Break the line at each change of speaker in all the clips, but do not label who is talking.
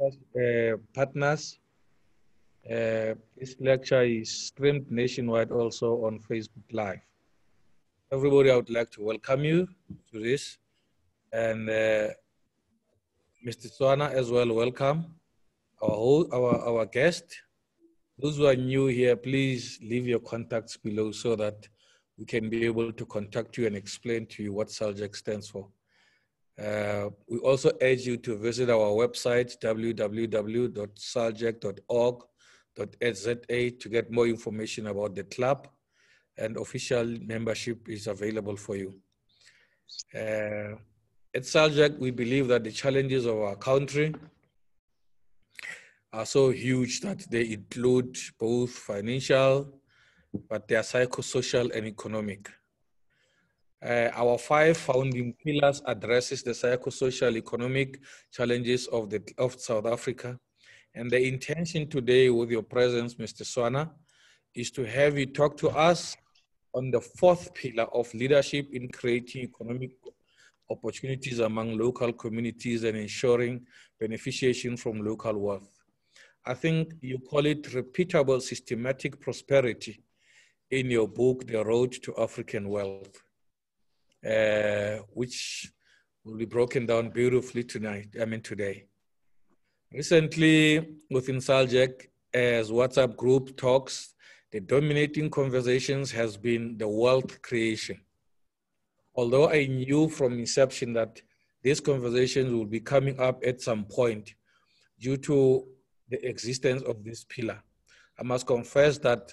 uh, partners. Uh, this lecture is streamed nationwide also on Facebook Live. Everybody, I would like to welcome you to this. And uh, Mr. Swana as well, welcome. Our, our, our guest. Those who are new here, please leave your contacts below so that we can be able to contact you and explain to you what SALGC stands for. Uh, we also urge you to visit our website, www.salgc.org.za to get more information about the club and official membership is available for you. Uh, at SALGC, we believe that the challenges of our country are so huge that they include both financial, but they are psychosocial and economic. Uh, our five founding pillars addresses the psychosocial economic challenges of, the, of South Africa. And the intention today with your presence, Mr. Swana, is to have you talk to us on the fourth pillar of leadership in creating economic opportunities among local communities and ensuring beneficiation from local wealth. I think you call it repeatable systematic prosperity in your book, The Road to African Wealth, uh, which will be broken down beautifully tonight, I mean today. Recently, within SALGC, as WhatsApp group talks, the dominating conversations has been the wealth creation. Although I knew from inception that these conversations will be coming up at some point due to the existence of this pillar, I must confess that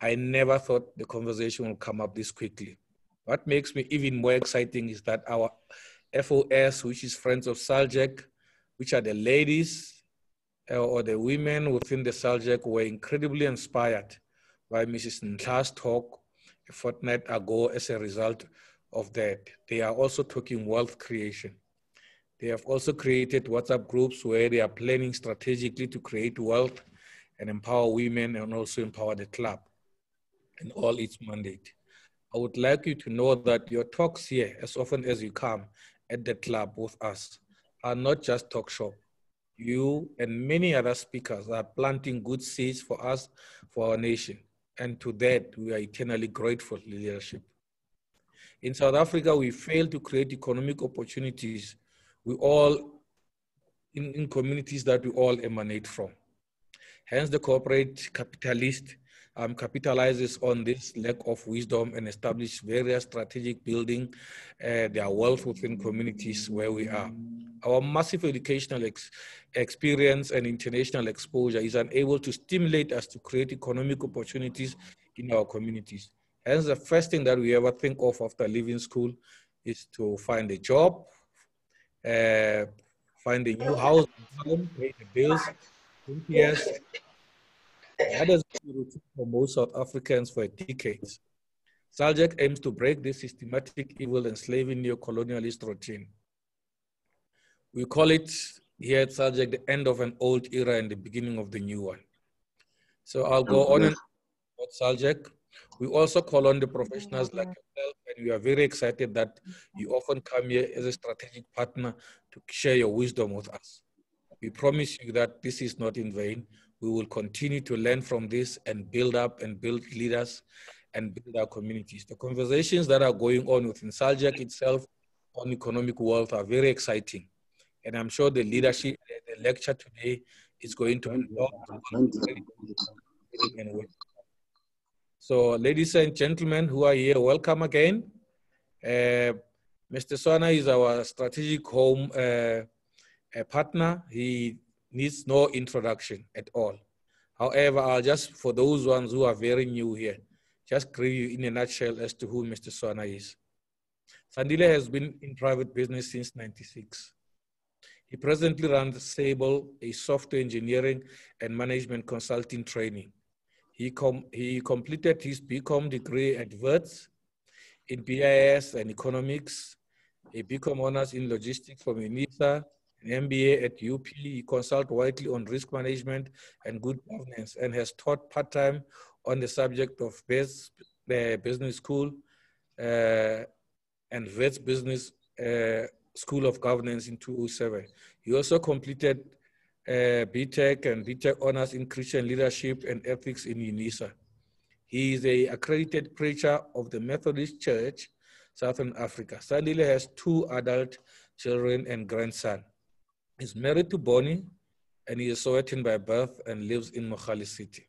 I never thought the conversation would come up this quickly. What makes me even more exciting is that our FOS, which is Friends of SALGC, which are the ladies uh, or the women within the SALGC, were incredibly inspired by Mrs. Ntla's talk a fortnight ago as a result of that. They are also talking wealth creation. They have also created WhatsApp groups where they are planning strategically to create wealth and empower women and also empower the club and all its mandate. I would like you to know that your talks here, as often as you come at the club with us, are not just talk show. You and many other speakers are planting good seeds for us, for our nation. And to that, we are eternally grateful leadership. In South Africa, we fail to create economic opportunities we all, in, in communities that we all emanate from. Hence, the corporate capitalist um, capitalizes on this lack of wisdom and establish various strategic building uh, their wealth within communities where we are. Our massive educational ex experience and international exposure is unable to stimulate us to create economic opportunities in our communities. Hence, the first thing that we ever think of after leaving school is to find a job, uh, find a new house, pay the bills, yes, that has been the routine for most South Africans for decades. SALGC aims to break this systematic evil enslaving neo-colonialist routine. We call it here at SALGC the end of an old era and the beginning of the new one. So I'll go on and about SALGC. We also call on the professionals like mm-hmm. yourself, and we are very excited that you often come here as a strategic partner to share your wisdom with us. We promise you that this is not in vain we will continue to learn from this and build up and build leaders and build our communities. The conversations that are going on within SALGC itself on economic wealth are very exciting. And I'm sure the leadership, the lecture today is going to be So ladies and gentlemen who are here, welcome again. Uh, Mr. Swana is our strategic home uh, partner. He needs no introduction at all. However, I'll just, for those ones who are very new here, just give you in a nutshell as to who Mr. Swana is. Sandile has been in private business since 96. He presently runs Sable, a software engineering and management consulting training. He, com he completed his BCom degree at Wits in BIS and economics, a BCom honors in logistics from UNISA, MBA at UP. He consults widely on risk management and good governance and has taught part-time on the subject of best, uh, business school uh, and Wits Business uh, School of Governance in 2007. He also completed uh, BTech and BTech honors in Christian leadership and ethics in UNISA. He is a accredited preacher of the Methodist Church, Southern Africa. Sandile has two adult children and grandson. He's married to Bonnie, and he is Sowetan by birth and lives in Mogale City.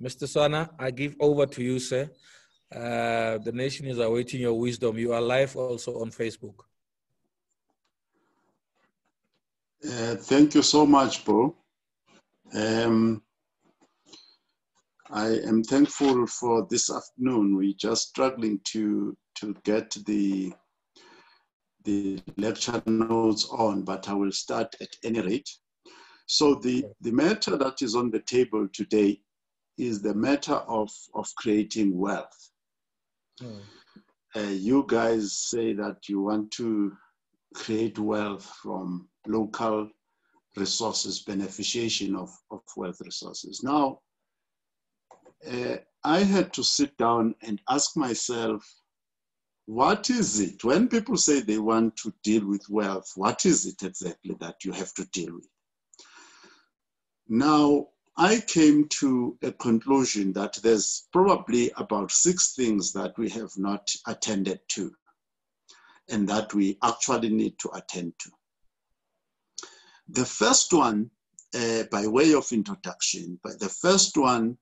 Mr. Swana, I give over to you, sir. Uh, the nation is awaiting your wisdom. You are live also on Facebook.
Uh, thank you so much, Bo. Um, I am thankful for this afternoon. We're just struggling to to get the the lecture notes on, but I will start at any rate. So the, the matter that is on the table today is the matter of, of creating wealth. Mm. Uh, you guys say that you want to create wealth from local resources, beneficiation of, of wealth resources. Now, uh, I had to sit down and ask myself, what is it? When people say they want to deal with wealth, what is it exactly that you have to deal with? Now, I came to a conclusion that there's probably about six things that we have not attended to and that we actually need to attend to. The first one, uh, by way of introduction, but the first one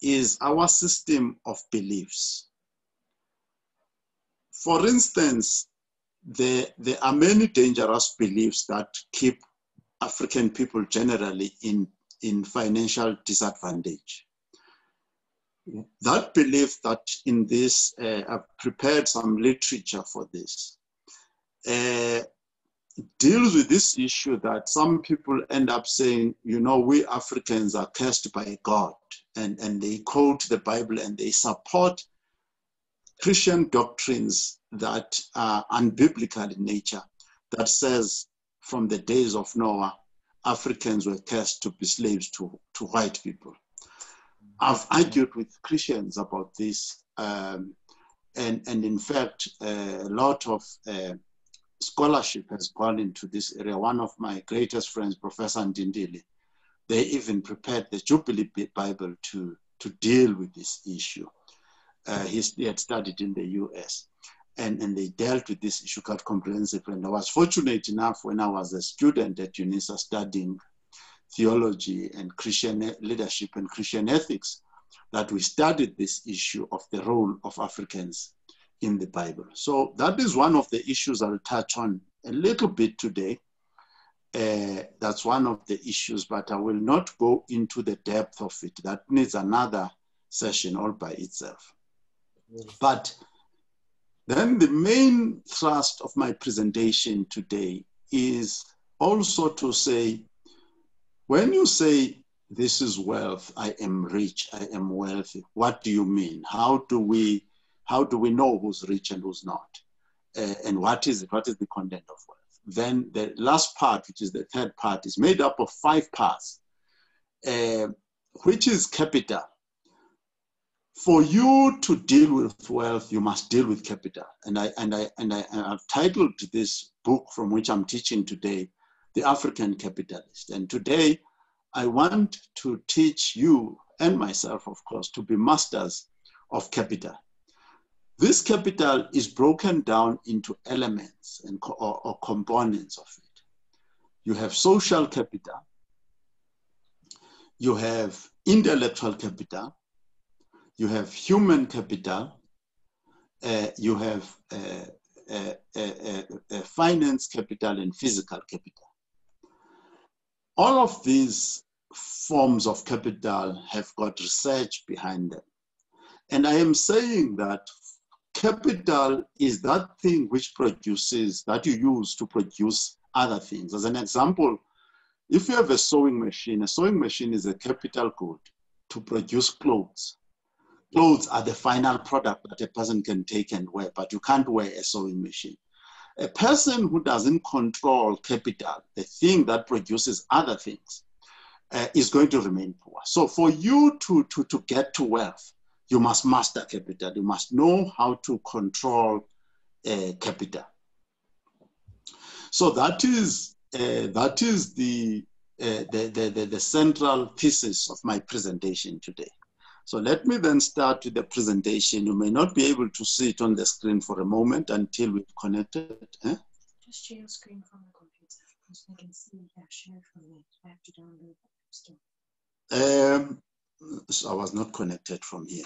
is our system of beliefs. For instance, there, there are many dangerous beliefs that keep African people generally in, in financial disadvantage. That belief that in this, uh, I've prepared some literature for this, uh, deals with this issue that some people end up saying, you know, we Africans are cursed by God. And, and they quote the Bible and they support Christian doctrines that are unbiblical in nature, that says from the days of Noah, Africans were cursed to be slaves to, to white people. I've argued with Christians about this, um, and, and in fact, a lot of uh, scholarship has gone into this area. One of my greatest friends, Professor Ndindili, they even prepared the Jubilee Bible to, to deal with this issue. Uh, he had studied in the US and, and they dealt with this issue quite comprehensively. And I was fortunate enough when I was a student at UNISA studying theology and Christian leadership and Christian ethics that we studied this issue of the role of Africans in the Bible. So that is one of the issues I'll touch on a little bit today. Uh, that's one of the issues, but I will not go into the depth of it. That needs another session all by itself. But then the main thrust of my presentation today is also to say, when you say this is wealth, I am rich, I am wealthy, what do you mean? How do we, how do we know who's rich and who's not? Uh, and what is it? What is the content of wealth? Then the last part, which is the third part, is made up of five parts, uh, which is capital for you to deal with wealth, you must deal with capital. And I and I and I I've titled this book from which I'm teaching today, The African Capitalist. And today I want to teach you and myself, of course, to be masters of capital. This capital is broken down into elements and or, or components of it. You have social capital, you have intellectual capital, you have human capital, uh, you have uh, uh, uh, uh, finance capital and physical capital. All of these forms of capital have got research behind them. And I am saying that capital is that thing which produces, that you use to produce other things. As an example, if you have a sewing machine, a sewing machine is a capital good to produce clothes clothes are the final product that a person can take and wear, but you can't wear a sewing machine. A person who doesn't control capital, the thing that produces other things, uh, is going to remain poor. So for you to, to, to get to wealth, you must master capital. You must know how to control uh, capital. So that is, uh, that is the, uh, the, the, the, the central thesis of my presentation today. So let me then start with the presentation. You may not be able to see it on the screen for a moment until we've connected. Eh?
Just share your screen from the computer because I can see yeah, share from it. I have to download that still.
Um, so I was not connected from here.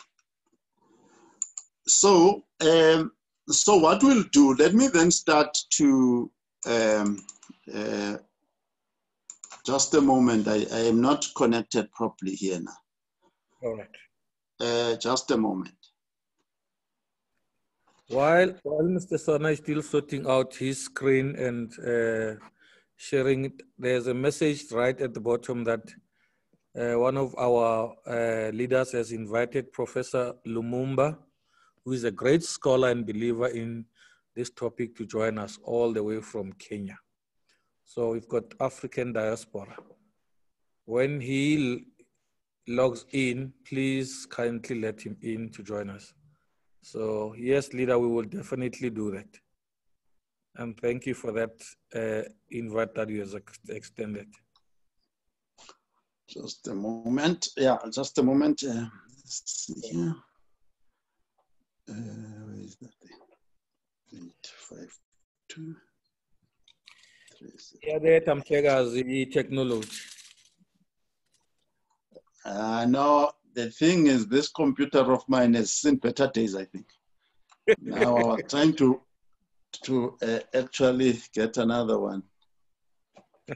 So, um, so what we'll do, let me then start to, um, uh, just a moment, I, I am not connected properly here now.
All right.
Uh, just a moment.
While, while Mr. Swana is still sorting out his screen and uh, sharing it, there's a message right at the bottom that uh, one of our uh, leaders has invited Professor Lumumba, who is a great scholar and believer in this topic, to join us all the way from Kenya. So we've got African diaspora. When he logs in, please kindly let him in to join us. So yes, leader, we will definitely do that. And thank you for that uh, invite that you have ex extended.
Just a moment. Yeah, just a moment. Uh, let's see here. Uh, where is that thing? Eight, five, two, three, six.
Yeah, that I'm the technology.
Uh, no, the thing is, this computer of mine has seen better days, I think. now I was trying to to uh, actually get another one.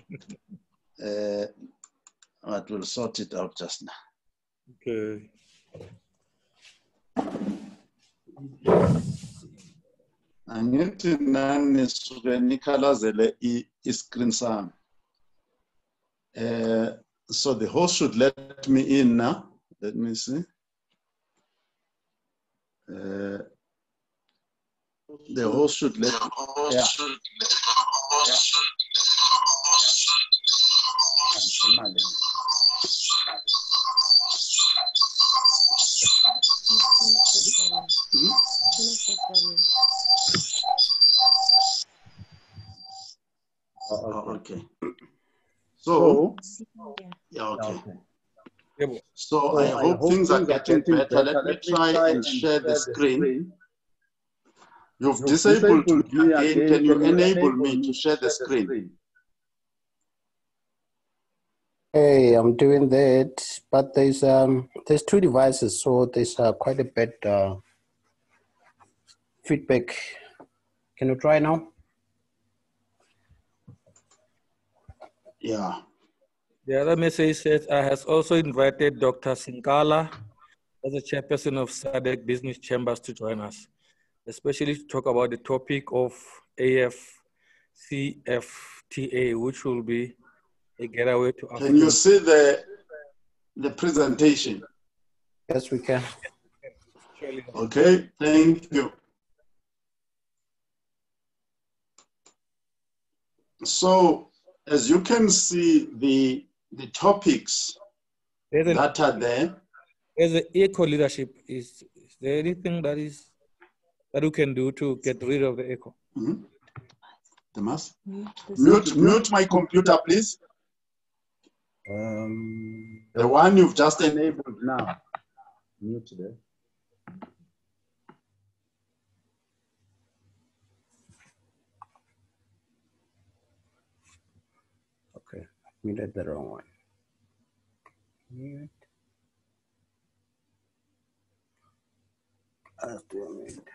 uh, but we'll sort it out just now.
Okay.
angithi nani suke nikhalazele i-screen sami uh, so the host should let me in now let me see uh, the host should let yeah. Hmm? Oh, okay. So, yeah, okay. So I hope things are getting better. Let me try and share the screen. You've disabled me again. Can you enable me to share the screen?
Hey, I'm doing that, but there's um there's two devices, so there's uh, quite a bit uh, feedback. Can you try now?
Yeah.
The other message says, I has also invited Dr. Sinkala as a chairperson of SADC Business Chambers to join us, especially to talk about the topic of AFCFTA, which will be a getaway to Africa.
Can you see the the presentation?
Yes, we can.
Okay, thank you. So, as you can see, the the topics
There's an,
that are there.
there's an eco leadership. Is, is there anything that is that you can do to get rid of the echo?
Mhm. Damas?
Mute
Mute, mute my computer, please.
Um,
The one you've just enabled now.
mute there. Okay, muted the wrong one. Mute. Let's do a mute.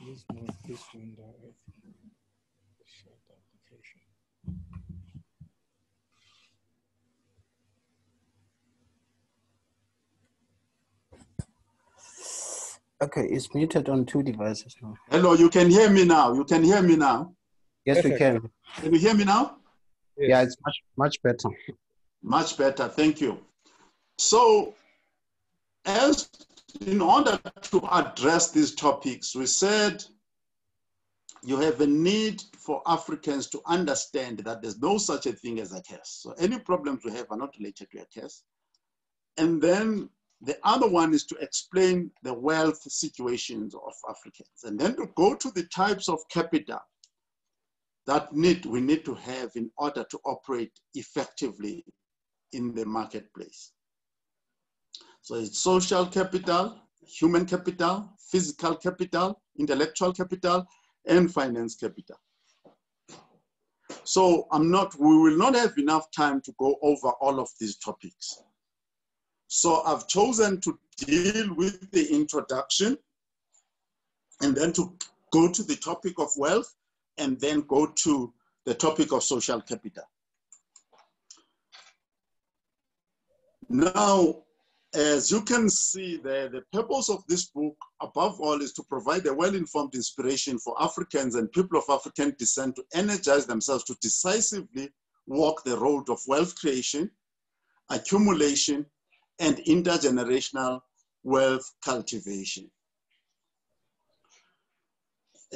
Please move this window. Shut the application.
Okay, it's muted on two devices now.
Hello, you can hear me now. You can hear me now.
Yes, we can.
Can you hear me now?
Yeah, it's much much better.
Much better, thank you. So, as in order to address these topics, we said you have a need for Africans to understand that there's no such a thing as a curse. So any problems we have are not related to a curse. And then the other one is to explain the wealth situations of Africans, and then to go to the types of capital that need we need to have in order to operate effectively in the marketplace. So it's social capital, human capital, physical capital, intellectual capital, and finance capital. So I'm not, we will not have enough time to go over all of these topics. So I've chosen to deal with the introduction and then to go to the topic of wealth and then go to the topic of social capital. Now, as you can see, the, the purpose of this book, above all, is to provide a well-informed inspiration for Africans and people of African descent to energize themselves to decisively walk the road of wealth creation, accumulation, and intergenerational wealth cultivation.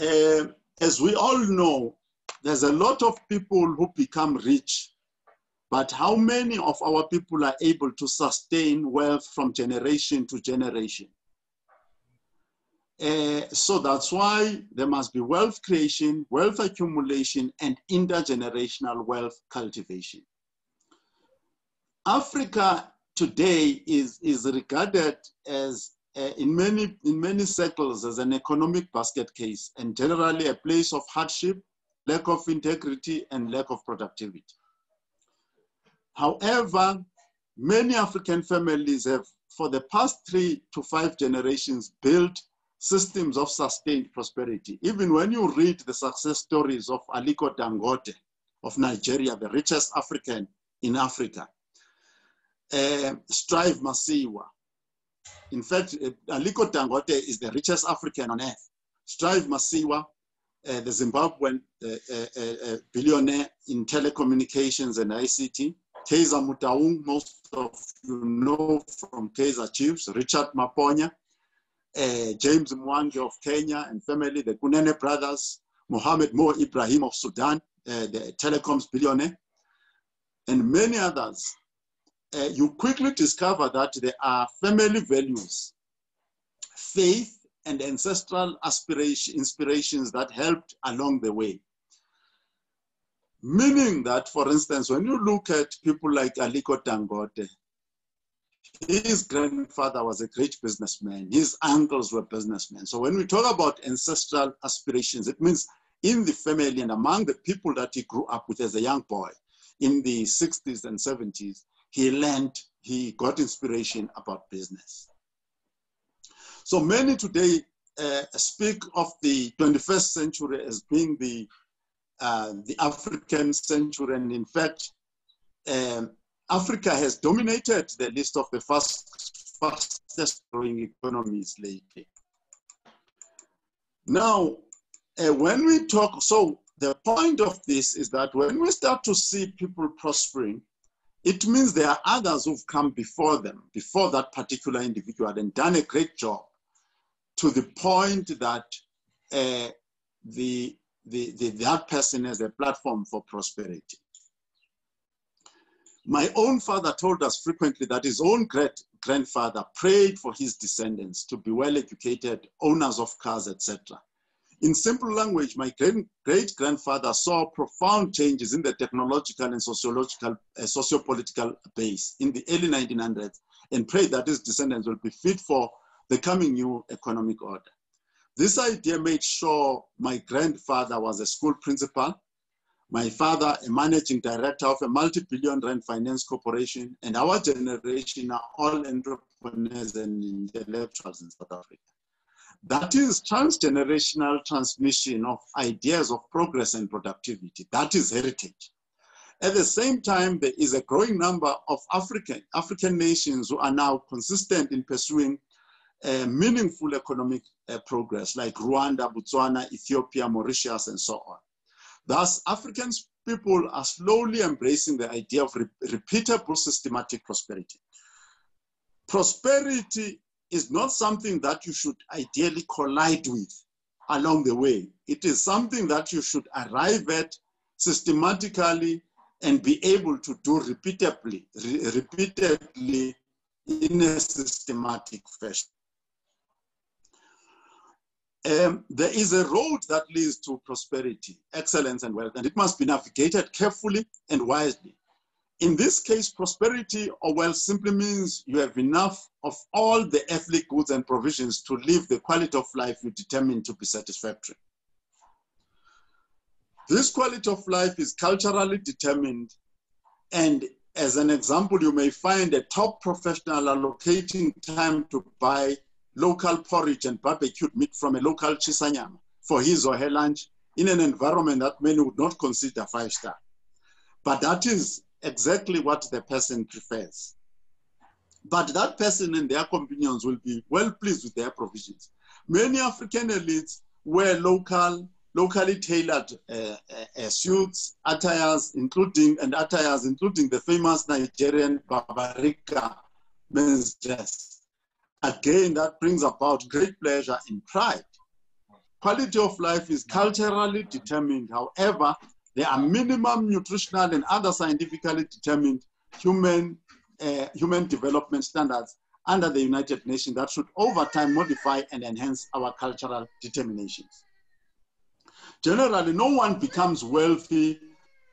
Uh, as we all know, there's a lot of people who become rich, but how many of our people are able to sustain wealth from generation to generation? Uh, so that's why there must be wealth creation, wealth accumulation, and intergenerational wealth cultivation. Africa today is, is regarded as uh, in many in many circles as an economic basket case and generally a place of hardship, lack of integrity, and lack of productivity. However, many African families have, for the past three to five generations, built systems of sustained prosperity. Even when you read the success stories of Aliko Dangote of Nigeria, the richest African in Africa, uh, Strive Masiyiwa, in fact, uh, Aliko Dangote is the richest African on earth. Strive Masiyiwa, uh, the Zimbabwean uh, billionaire in telecommunications and ICT. Kaizer Motaung, most of you know from Kaizer Chiefs. Richard Maponya, James Mwangi of Kenya and family, the Kunene brothers. Mohammed Mo Ibrahim of Sudan, the telecoms billionaire. And many others uh, you quickly discover that there are family values, faith, and ancestral aspiration, inspirations that helped along the way. Meaning that, for instance, when you look at people like Aliko Dangote, his grandfather was a great businessman. His uncles were businessmen. So when we talk about ancestral aspirations, it means in the family and among the people that he grew up with as a young boy in the 60s and 70s, he learned, he got inspiration about business. So many today uh, speak of the 21st century as being the, uh, the African century. And in fact, um, Africa has dominated the list of the fast, fastest growing economies lately. Now, uh, when we talk, so the point of this is that when we start to see people prospering, it means there are others who've come before them, before that particular individual, and done a great job to the point that uh, the, the, the, that person has a platform for prosperity. My own father told us frequently that his own great grandfather prayed for his descendants to be well educated, owners of cars, etc. In simple language, my great grandfather saw profound changes in the technological and sociological, uh, socio-political base in the early 1900s and prayed that his descendants will be fit for the coming new economic order. This idea made sure my grandfather was a school principal, my father a managing director of a multi-billion rand finance corporation, and our generation are all entrepreneurs and intellectuals in South Africa. That is transgenerational transmission of ideas of progress and productivity. That is heritage. At the same time, there is a growing number of African, African nations who are now consistent in pursuing uh, meaningful economic uh, progress, like Rwanda, Botswana, Ethiopia, Mauritius, and so on. Thus, African people are slowly embracing the idea of re repeatable systematic prosperity. Prosperity is not something that you should ideally collide with along the way. It is something that you should arrive at systematically and be able to do repeatedly, re repeatedly in a systematic fashion. Um, there is a road that leads to prosperity, excellence, and wealth, and it must be navigated carefully and wisely. In this case, prosperity or wealth simply means you have enough of all the earthly goods and provisions to live the quality of life you determine to be satisfactory. This quality of life is culturally determined, and as an example, you may find a top professional allocating time to buy local porridge and barbecued meat from a local shisanyama for his or her lunch in an environment that many would not consider five star. But that is exactly what the person prefers. But that person and their companions will be well pleased with their provisions. Many African elites wear local, locally tailored uh, uh, uh, suits, attires, including and attires, including the famous Nigerian Babariga men's dress. Again, that brings about great pleasure and pride. Quality of life is culturally determined. However, there are minimum nutritional and other scientifically determined human, uh, human development standards under the United Nations that should over time modify and enhance our cultural determinations. Generally, no one becomes wealthy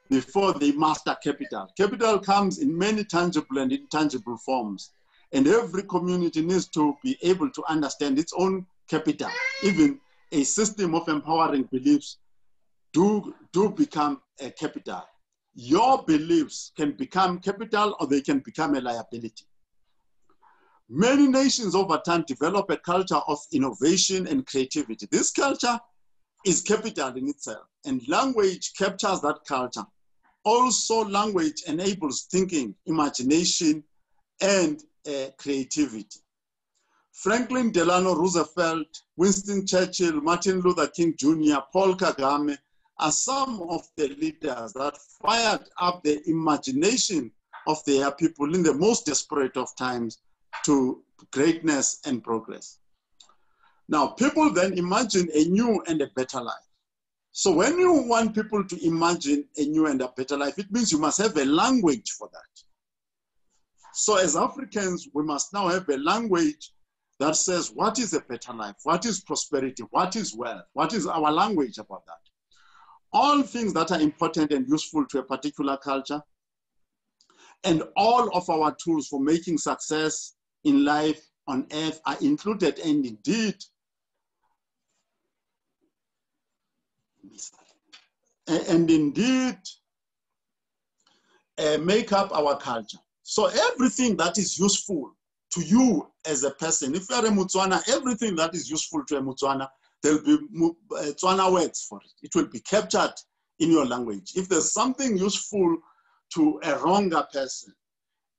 before they master capital. Capital comes in many tangible and intangible forms. And every community needs to be able to understand its own capital. Even a system of empowering beliefs do, do become a capital. Your beliefs can become capital or they can become a liability. Many nations over time develop a culture of innovation and creativity. This culture is capital in itself, and language captures that culture. Also, language enables thinking, imagination, and uh, creativity. Franklin Delano Roosevelt, Winston Churchill, Martin Luther King Jr., Paul Kagame are some of the leaders that fired up the imagination of their people in the most desperate of times to greatness and progress. Now, people then imagine a new and a better life. So when you want people to imagine a new and a better life, it means you must have a language for that. So as Africans, we must now have a language that says what is a better life, what is prosperity, what is wealth, what is our language about that. All things that are important and useful to a particular culture, and all of our tools for making success in life on earth are included and indeed and indeed uh, make up our culture. So everything that is useful to you as a person, if you are a Mutswana, everything that is useful to a Mutswana, there'll be uh, Tswana words for it. It will be captured in your language. If there's something useful to a wronger person,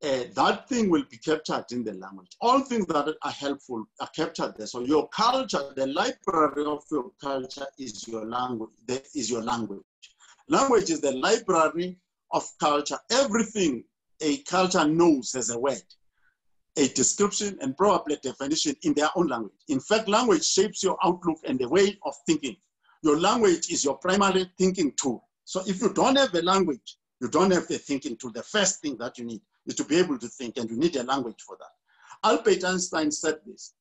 uh, that thing will be captured in the language. All things that are helpful are captured there. So your culture, the library of your culture is your language. Is your language. Language is the library of culture. Everything a culture knows as a word, a description, and probably definition in their own language. In fact, language shapes your outlook and the way of thinking. Your language is your primary thinking tool. So if you don't have a language, you don't have the thinking tool. The first thing that you need is to be able to think, and you need a language for that. Albert Einstein said this.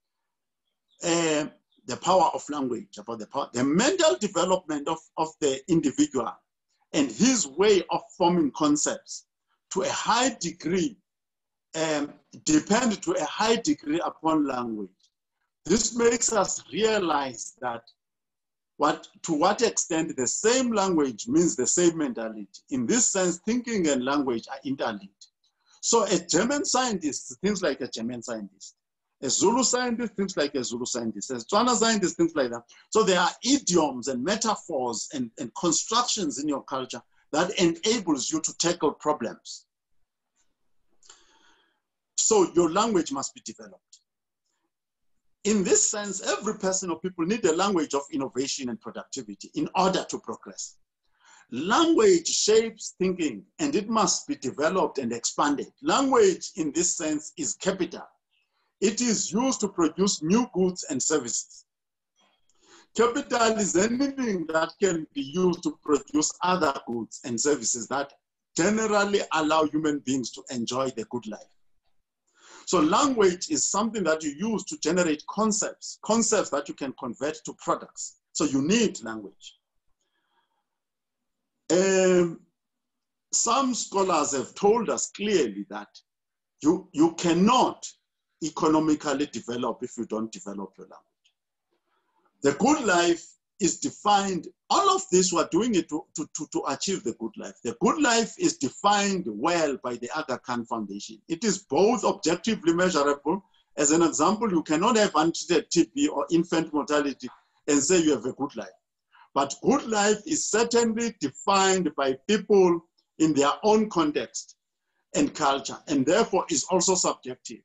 Uh, the power of language, about the power, the mental development of, of the individual and his way of forming concepts to a high degree, um, depend to a high degree upon language. This makes us realize that what, to what extent the same language means the same mentality. In this sense, thinking and language are interlinked. So a German scientist thinks like a German scientist. A Zulu scientist thinks like a Zulu scientist. A Tswana scientist thinks like that. So there are idioms and metaphors and, and constructions in your culture that enables you to tackle problems. So your language must be developed. In this sense, every person or people need a language of innovation and productivity in order to progress. Language shapes thinking and it must be developed and expanded. Language in this sense is capital. It is used to produce new goods and services. Capital is anything that can be used to produce other goods and services that generally allow human beings to enjoy the good life. So language is something that you use to generate concepts, concepts that you can convert to products. So you need language. Um, some scholars have told us clearly that you, you cannot economically develop if you don't develop your language. The good life is defined, all of this we're doing it to, to, to, to achieve the good life. The good life is defined well by the Aga Khan Foundation. It is both objectively measurable. As an example, you cannot have untreated TB or infant mortality and say you have a good life. But good life is certainly defined by people in their own context and culture, and therefore is also subjective.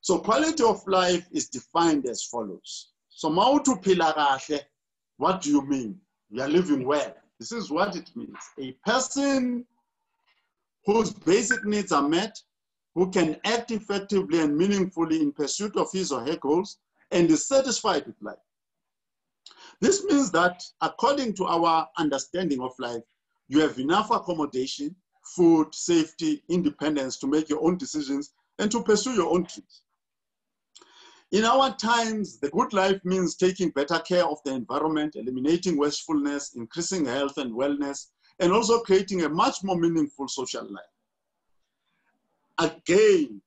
So quality of life is defined as follows. So what do you mean? You are living well. This is what it means. A person whose basic needs are met, who can act effectively and meaningfully in pursuit of his or her goals, and is satisfied with life. This means that according to our understanding of life, you have enough accommodation, food, safety, independence to make your own decisions and to pursue your own dreams. In our times, the good life means taking better care of the environment, eliminating wastefulness, increasing health and wellness, and also creating a much more meaningful social life. Again,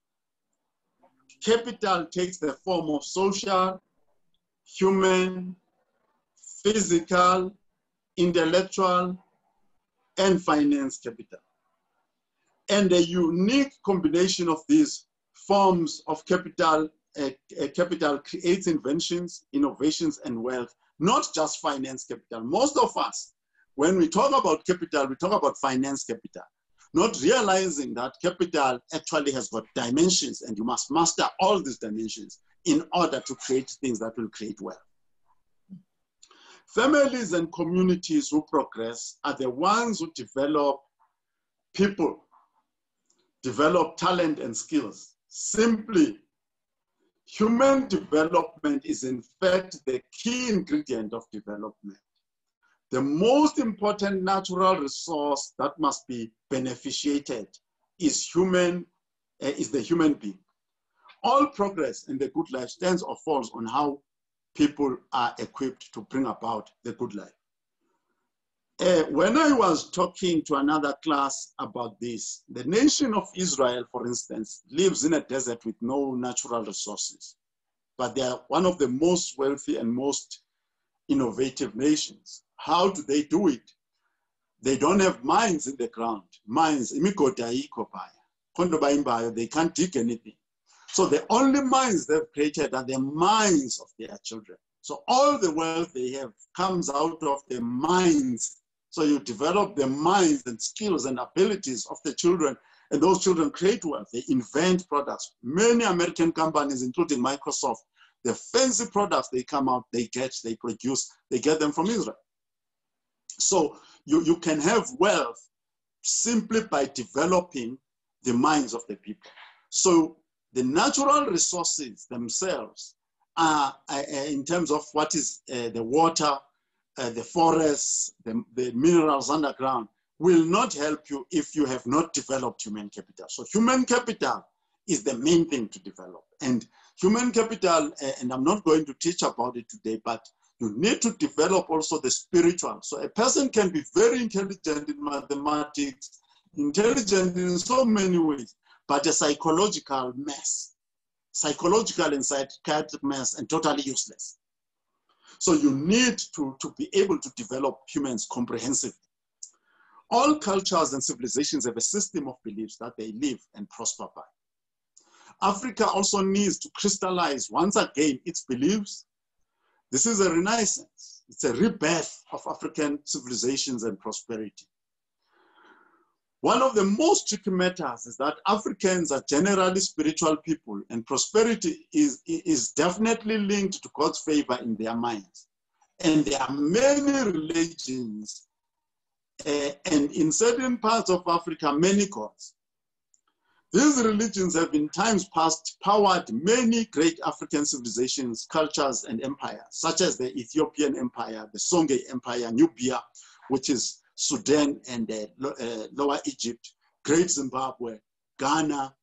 capital takes the form of social, human, physical, intellectual, and finance capital. And a unique combination of these forms of capital, uh, capital creates inventions, innovations, and wealth, not just finance capital. Most of us, when we talk about capital, we talk about finance capital, not realizing that capital actually has got dimensions and you must master all these dimensions in order to create things that will create wealth. Families and communities who progress are the ones who develop people, develop talent and skills. Simply, human development is in fact the key ingredient of development. The most important natural resource that must be beneficiated is human, uh, is the human being. All progress in the good life stands or falls on how people are equipped to bring about the good life. Uh, when I was talking to another class about this, the nation of Israel, for instance, lives in a desert with no natural resources, but they are one of the most wealthy and most innovative nations. How do they do it? They don't have mines in the ground. Mines, they can't dig anything. So the only mines they've created are the minds of their children. So all the wealth they have comes out of the minds. So you develop the minds and skills and abilities of the children, and those children create wealth. They invent products. Many American companies, including Microsoft, the fancy products they come out, they get, they produce, they get them from Israel. So you, you can have wealth simply by developing the minds of the people. So the natural resources themselves are, in terms of what is uh, the water, uh, the forests, the, the minerals underground, will not help you if you have not developed human capital. So human capital is the main thing to develop. And human capital, uh, and I'm not going to teach about it today, but you need to develop also the spiritual. So a person can be very intelligent in mathematics, intelligent in so many ways, but a psychological mess, psychological and psychiatric mess, and totally useless. So you need to, to be able to develop humans comprehensively. All cultures and civilizations have a system of beliefs that they live and prosper by. Africa also needs to crystallize once again its beliefs. This is a renaissance. It's a rebirth of African civilizations and prosperity. One of the most tricky matters is that Africans are generally spiritual people and prosperity is, is definitely linked to God's favor in their minds. And there are many religions uh, and in certain parts of Africa, many gods. These religions have in times past powered many great African civilizations, cultures, and empires, such as the Ethiopian Empire, the Songhai Empire, Nubia, which is Sudan and uh, uh, Lower Egypt, Great Zimbabwe, Ghana,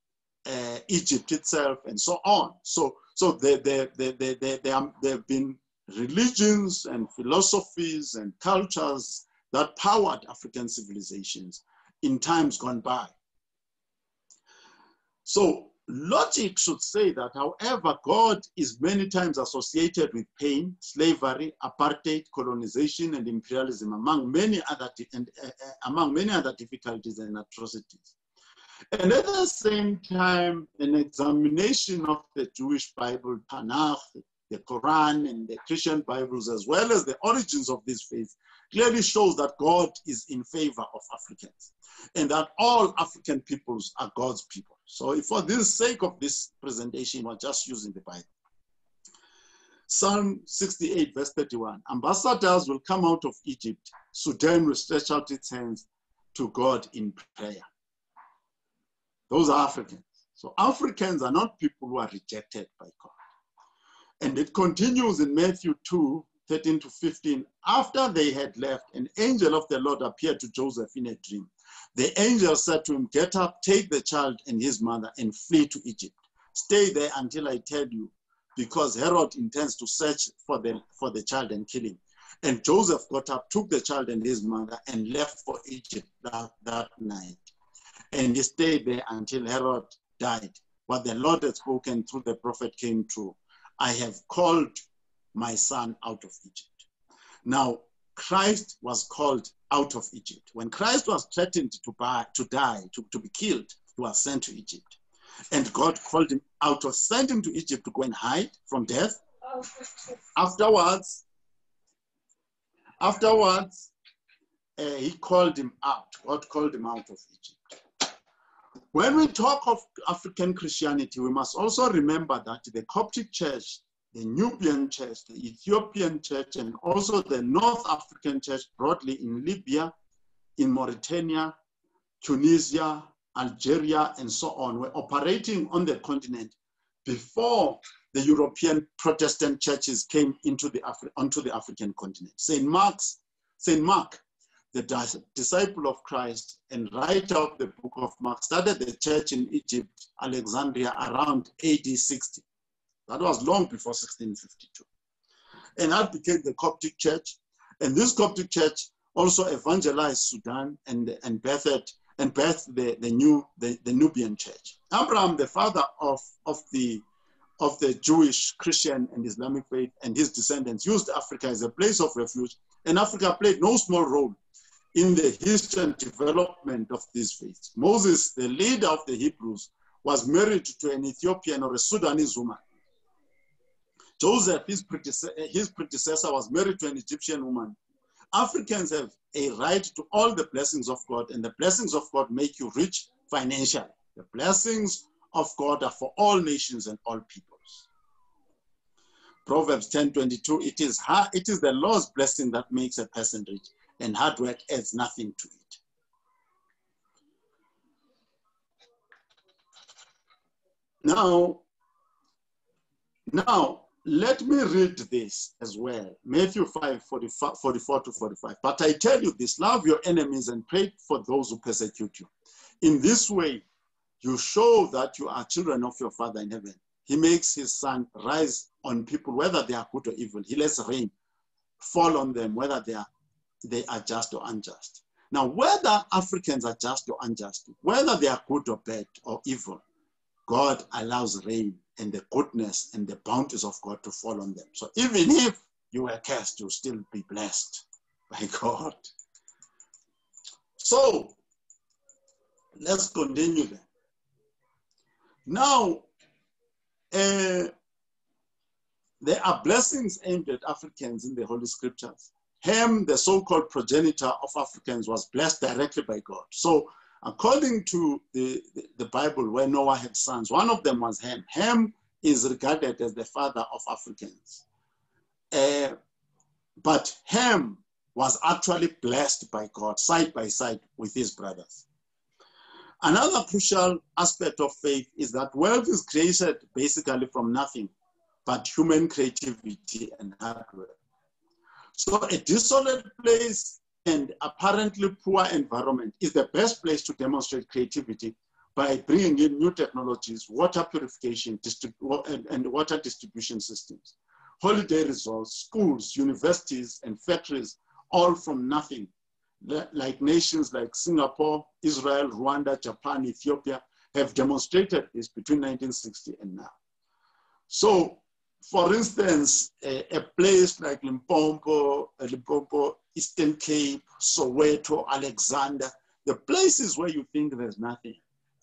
uh, Egypt itself, and so on. So, so there, there, there, there, there, there, there have been religions and philosophies and cultures that powered African civilizations in times gone by. So logic should say that, however, God is many times associated with pain, slavery, apartheid, colonization, and imperialism, among many other and uh, among many other difficulties and atrocities. And at the same time, an examination of the Jewish Bible, Tanakh, the Quran, and the Christian Bibles, as well as the origins of this faith, clearly shows that God is in favor of Africans and that all African peoples are God's people. So for the sake of this presentation, we're just using the Bible. Psalm 68, verse 31. Ambassadors will come out of Egypt. Sudan will stretch out its hands to God in prayer. Those are Africans. So Africans are not people who are rejected by God. And it continues in Matthew 2, 13 to 15. After they had left, an angel of the Lord appeared to Joseph in a dream. The angel said to him, Get up, take the child and his mother, and flee to Egypt. Stay there until I tell you, because Herod intends to search for the, for the child and kill him. And Joseph got up, took the child and his mother, and left for Egypt that, that night. And he stayed there until Herod died. What the Lord had spoken through the prophet came true. I have called my son out of Egypt. Now, Christ was called out of Egypt. When Christ was threatened to, buy, to die, to, to be killed, he was sent to Egypt. And God called him out of, sent him to Egypt to go and hide from death. Afterwards, afterwards, uh, he called him out. God called him out of Egypt. When we talk of African Christianity, we must also remember that the Coptic Church the Nubian church, the Ethiopian church, and also the North African church broadly in Libya, in Mauritania, Tunisia, Algeria, and so on, were operating on the continent before the European Protestant churches came into the Afri onto the African continent. St. Mark's, St. Mark, the disciple of Christ and writer of the book of Mark, started the church in Egypt, Alexandria, around AD 60. That was long before 1652. And that became the Coptic Church. And this Coptic Church also evangelized Sudan and, and birthed and birthed the, the new the, the Nubian church. Abraham, the father of, of the of the Jewish, Christian, and Islamic faith, and his descendants used Africa as a place of refuge, and Africa played no small role in the history and development of these faiths. Moses, the leader of the Hebrews, was married to an Ethiopian or a Sudanese woman. Joseph, his predecessor, his predecessor was married to an Egyptian woman. Africans have a right to all the blessings of God, and the blessings of God make you rich financially. The blessings of God are for all nations and all peoples. Proverbs 10:22, it is it is the Lord's blessing that makes a person rich, and hard work adds nothing to it. Now, now let me read this as well. Matthew 5, 44, 44 to 45. But I tell you this, love your enemies and pray for those who persecute you. In this way, you show that you are children of your Father in heaven. He makes his sun rise on people, whether they are good or evil. He lets rain fall on them, whether they are, they are just or unjust. Now, whether Africans are just or unjust, whether they are good or bad or evil, God allows rain and the goodness and the bounties of God to fall on them. So even if you were cast, you'll still be blessed by God. So let's continue then. Now, uh, there are blessings aimed at Africans in the Holy Scriptures. Ham, the so-called progenitor of Africans, was blessed directly by God. So According to the, the, Bible, where Noah had sons, one of them was Ham. Ham is regarded as the father of Africans. Uh, but Ham was actually blessed by God side by side with his brothers. Another crucial aspect of faith is that wealth is created basically from nothing but human creativity and hard work. So a desolate place and apparently poor environment is the best place to demonstrate creativity by bringing in new technologies, water purification and, water distribution systems, holiday resorts, schools, universities, and factories, all from nothing, like nations like Singapore, Israel, Rwanda, Japan, Ethiopia, have demonstrated this between 1960 and now. So, for instance, a, a place like Limpopo, Limpopo, Eastern Cape, Soweto, Alexander, the places where you think there's nothing,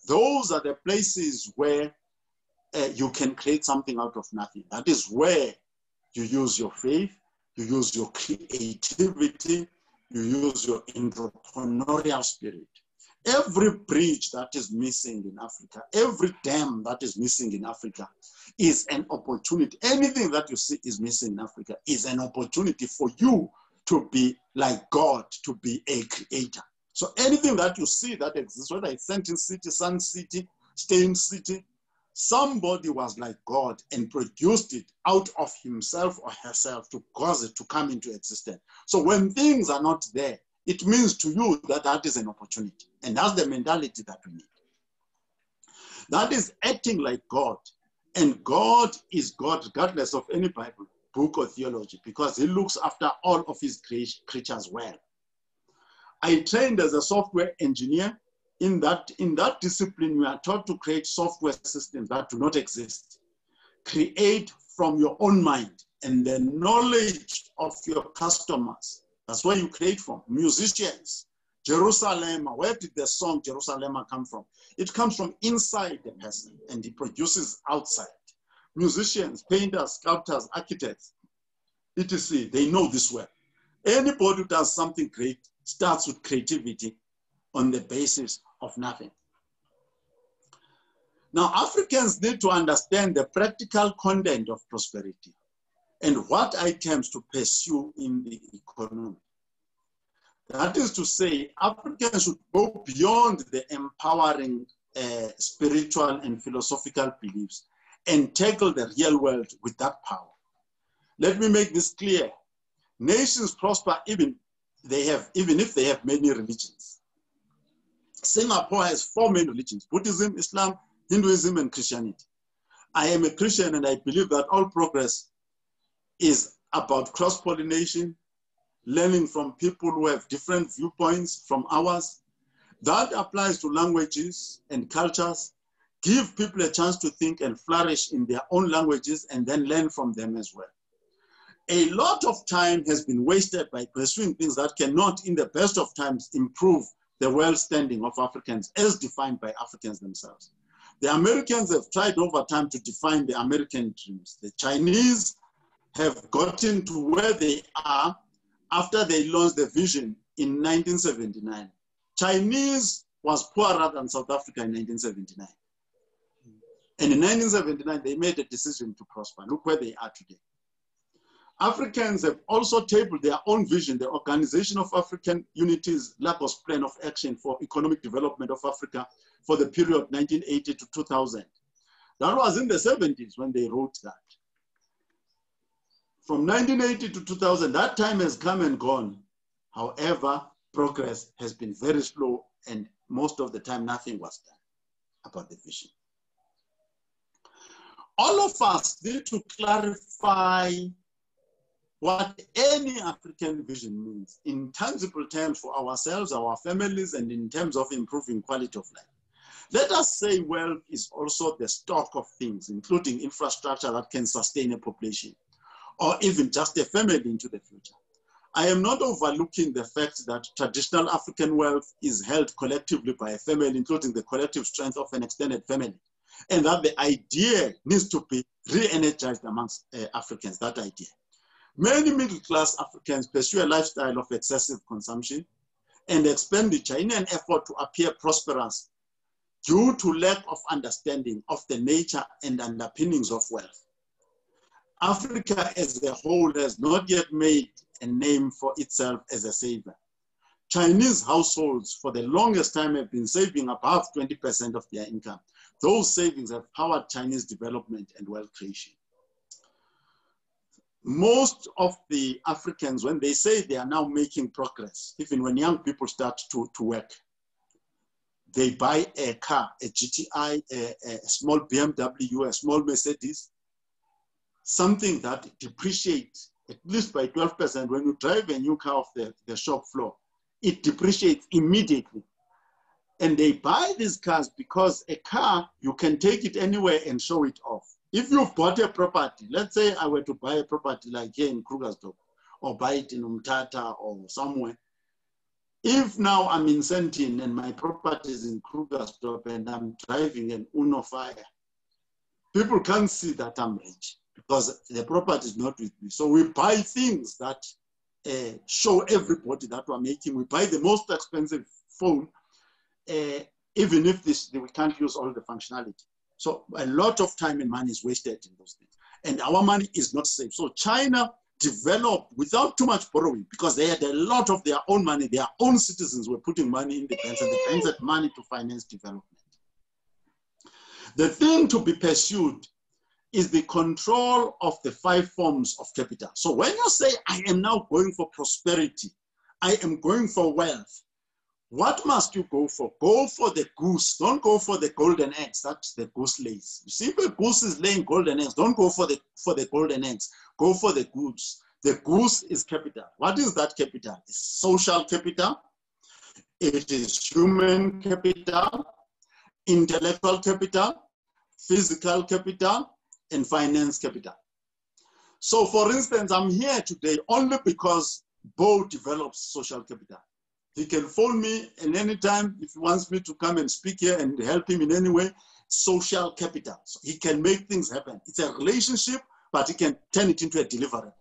those are the places where uh, you can create something out of nothing. That is where you use your faith, you use your creativity, you use your entrepreneurial spirit. Every bridge that is missing in Africa, every dam that is missing in Africa is an opportunity. Anything that you see is missing in Africa is an opportunity for you to be like God, to be a creator. So anything that you see that exists, whether it's Sentin City, Sun City, Steyn City, somebody was like God and produced it out of himself or herself to cause it to come into existence. So when things are not there, it means to you that that is an opportunity. And that's the mentality that we need. That is acting like God. And God is God regardless of any Bible, book, of theology, because he looks after all of his creatures well. I trained as a software engineer. In that, in that discipline, we are taught to create software systems that do not exist. Create from your own mind and the knowledge of your customers that's where you create from. Musicians, Jerusalem, where did the song Jerusalem come from? It comes from inside the person and it produces outside. Musicians, painters, sculptors, architects, etc., they know this well. Anybody who does something great starts with creativity on the basis of nothing. Now, Africans need to understand the practical content of prosperity and what items to pursue in the economy. That is to say, Africans should go beyond the empowering uh, spiritual and philosophical beliefs and tackle the real world with that power. Let me make this clear. Nations prosper even they have even if they have many religions. Singapore has four main religions: Buddhism, Islam, Hinduism, and Christianity. I am a Christian and I believe that all progress is about cross pollination, learning from people who have different viewpoints from ours. That applies to languages and cultures. Give people a chance to think and flourish in their own languages and then learn from them as well. A lot of time has been wasted by pursuing things that cannot, in the best of times, improve the well standing of Africans as defined by Africans themselves. The Americans have tried over time to define the American dreams. The Chinese have gotten to where they are after they launched the vision in 1979. Chinese was poorer than South Africa in 1979. And in 1979, they made a decision to prosper. Look where they are today. Africans have also tabled their own vision, the Organization of African Unity's Lagos Plan of Action for Economic Development of Africa for the period 1980 to 2000. That was in the 70s when they wrote that from 1980 to 2000, that time has come and gone. However, progress has been very slow and most of the time nothing was done about the vision. All of us need to clarify what any African vision means in tangible terms for ourselves, our families, and in terms of improving quality of life. Let us say wealth is also the stock of things, including infrastructure that can sustain a population or even just a family into the future. I am not overlooking the fact that traditional African wealth is held collectively by a family, including the collective strength of an extended family, and that the idea needs to be re-energized amongst uh, Africans, that idea. Many middle-class Africans pursue a lifestyle of excessive consumption and expenditure in an effort to appear prosperous due to lack of understanding of the nature and underpinnings of wealth. Africa as a whole has not yet made a name for itself as a saver. Chinese households for the longest time have been saving above 20% of their income. Those savings have powered Chinese development and wealth creation. Most of the Africans, when they say they are now making progress, even when young people start to, to work, they buy a car, a GTI, a, a small BMW, a small Mercedes, something that depreciates at least by 12% when you drive a new car off the, the shop floor. It depreciates immediately. And they buy these cars because a car, you can take it anywhere and show it off. If you've bought a property, let's say I were to buy a property like here in Krugersdorp, or buy it in Umtata or somewhere, if now I'm in Sandton and my property is in Krugersdorp and I'm driving an Uno Fire, people can't see that I'm rich because the property is not with me. So we buy things that uh, show everybody that we're making. We buy the most expensive phone, uh, even if this we can't use all the functionality. So a lot of time and money is wasted in those things. And our money is not safe. So China developed without too much borrowing because they had a lot of their own money. Their own citizens were putting money in the banks and the banks had money to finance development. The thing to be pursued is the control of the five forms of capital. So when you say, I am now going for prosperity, I am going for wealth, what must you go for? Go for the goose. Don't go for the golden eggs that the goose lays. You see, if a goose is laying golden eggs, don't go for the for the golden eggs. Go for the goose. The goose is capital. What is that capital? It's social capital. It is human capital, intellectual capital, physical capital, and finance capital. So for instance, I'm here today only because Bo develops social capital. He can phone me at any time if he wants me to come and speak here and help him in any way. Social capital. So he can make things happen. It's a relationship, but he can turn it into a deliverable,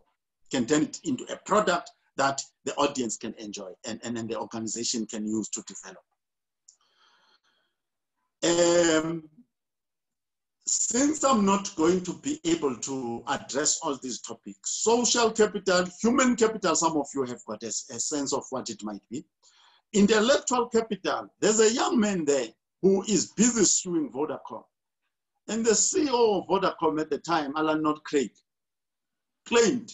can turn it into a product that the audience can enjoy and, and, the organization can use to develop. Um, since I'm not going to be able to address all these topics, social capital, human capital, some of you have got a, a, sense of what it might be. Intellectual capital, there's a young man there who is busy suing Vodacom. And the CEO of Vodacom at the time, Alan Knott Craig, claimed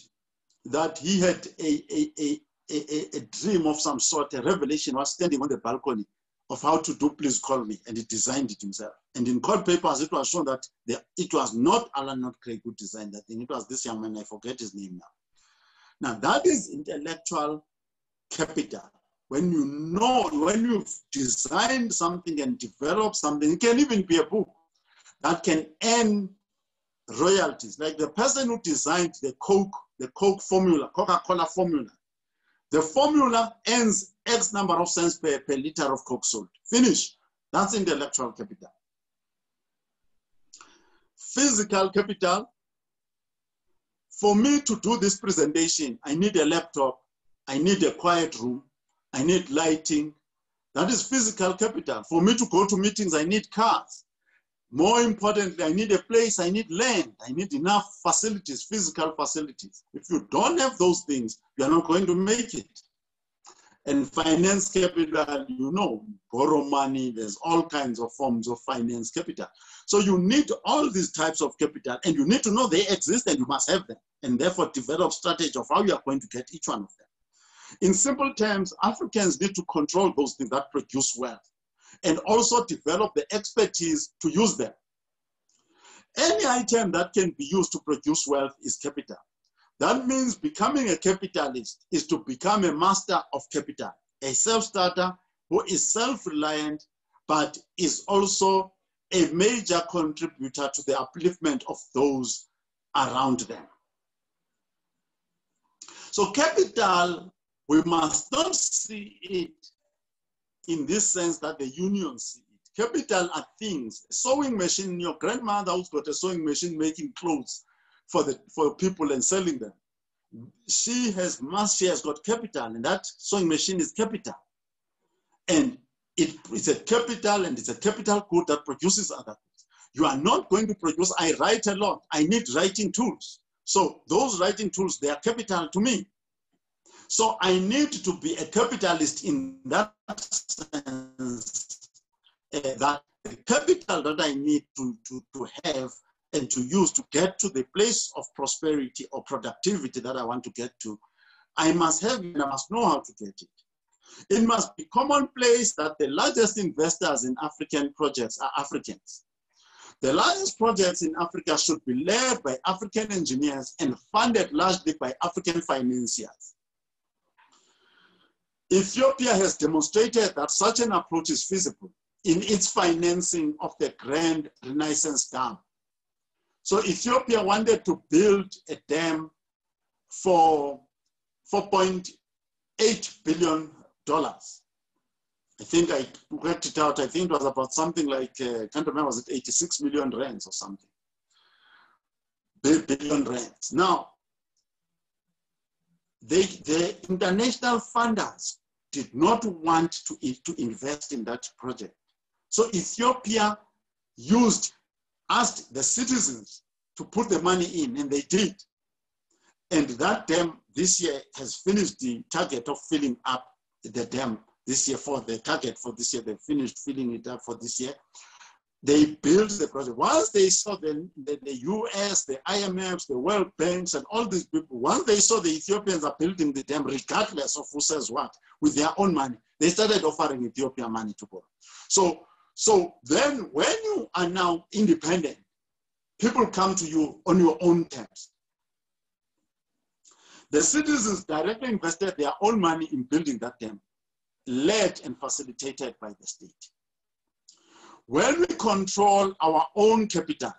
that he had a, a, a, a, a dream of some sort, a revelation, was standing on the balcony of how to do Please Call Me, and he designed it himself. And in court papers, it was shown that the, it was not Alan Knott Craig who designed that thing. It was this young man, I forget his name now. Now, that is intellectual capital. When you know, when you've designed something and developed something, it can even be a book that can earn royalties. Like the person who designed the Coke, the Coke formula, Coca-Cola formula, the formula ends X number of cents per, per liter of Coke sold. Finish. That's intellectual capital. Physical capital. For me to do this presentation, I need a laptop, I need a quiet room, I need lighting. That is physical capital. For me to go to meetings, I need cars. More importantly, I need a place, I need land, I need enough facilities, physical facilities. If you don't have those things, you're not going to make it. And finance capital, you know, borrow money, there's all kinds of forms of finance capital. So you need all these types of capital and you need to know they exist and you must have them. And therefore develop strategy of how you are going to get each one of them. In simple terms, Africans need to control those things that produce wealth and also develop the expertise to use them. Any item that can be used to produce wealth is capital. That means becoming a capitalist is to become a master of capital, a self-starter who is self-reliant, but is also a major contributor to the upliftment of those around them. So capital, we must not see it in this sense that the unions see it. Capital are things. Sewing machine, your grandmother who's got a sewing machine making clothes for the for people and selling them. She has mass, she has got capital, and that sewing machine is capital. And it, it's a capital and it's a capital good that produces other goods. You are not going to produce, I write a lot. I need writing tools. So those writing tools, they are capital to me. So I need to be a capitalist in that sense, uh, that the capital that I need to, to, to have and to use to get to the place of prosperity or productivity that I want to get to, I must have and I must know how to get it. It must be commonplace that the largest investors in African projects are Africans. The largest projects in Africa should be led by African engineers and funded largely by African financiers. Ethiopia has demonstrated that such an approach is feasible in its financing of the Grand Renaissance Dam. So Ethiopia wanted to build a dam for 4.8 billion dollars. I think I worked it out. I think it was about something like, uh, I can't remember, was it 86 million rands or something? Billion rands. Now, they, the international funders did not want to, to invest in that project. So Ethiopia used, asked the citizens to put the money in, and they did. And that dam this year has finished the target of filling up the dam this year for the target for this year. They finished filling it up for this year. They built the project. Once they saw the, the, the US, the IMFs, the World Banks, and all these people, once they saw the Ethiopians are building the dam, regardless of who says what, with their own money, they started offering Ethiopia money to borrow. So, so then when you are now independent, people come to you on your own terms. The citizens directly invested their own money in building that dam, led and facilitated by the state. When we control our own capital,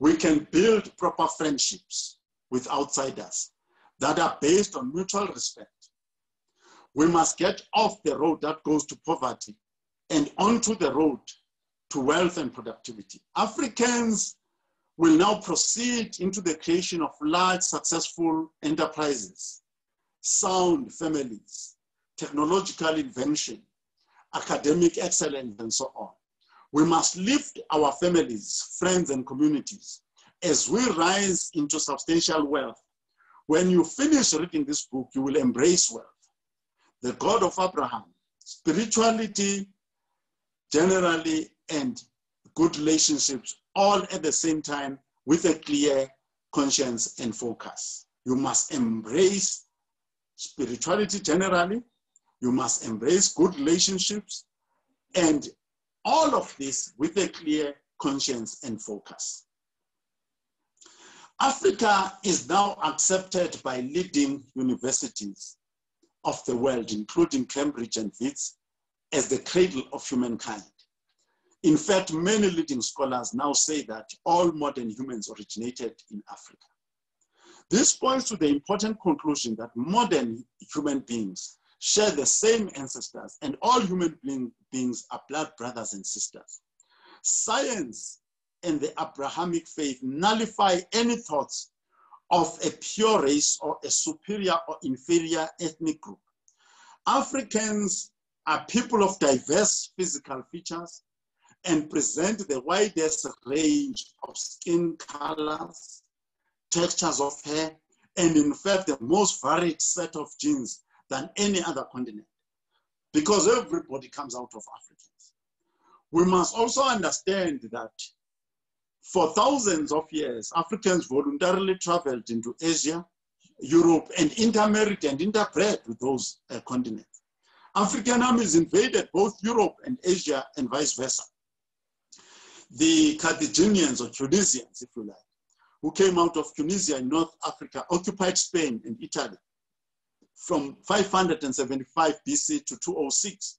we can build proper friendships with outsiders that are based on mutual respect. We must get off the road that goes to poverty and onto the road to wealth and productivity. Africans will now proceed into the creation of large, successful enterprises, sound families, technological invention, academic excellence, and so on. We must lift our families, friends, and communities as we rise into substantial wealth. When you finish reading this book, you will embrace wealth. The God of Abraham, spirituality generally, and good relationships all at the same time with a clear conscience and focus. You must embrace spirituality generally. You must embrace good relationships and all of this with a clear conscience and focus. Africa is now accepted by leading universities of the world, including Cambridge and Wits, as the cradle of humankind. In fact, many leading scholars now say that all modern humans originated in Africa. This points to the important conclusion that modern human beings share the same ancestors and all human being, beings are blood brothers and sisters. Science and the Abrahamic faith nullify any thoughts of a pure race or a superior or inferior ethnic group. Africans are people of diverse physical features, and present the widest range of skin colors, textures of hair, and in fact, the most varied set of genes than any other continent because everybody comes out of Africans. We must also understand that for thousands of years, Africans voluntarily traveled into Asia, Europe, and intermarried and interbred with those uh, continents. African armies invaded both Europe and Asia and vice versa the Carthaginians or Tunisians, if you like, who came out of Tunisia in North Africa, occupied Spain and Italy from 575 BC to 206.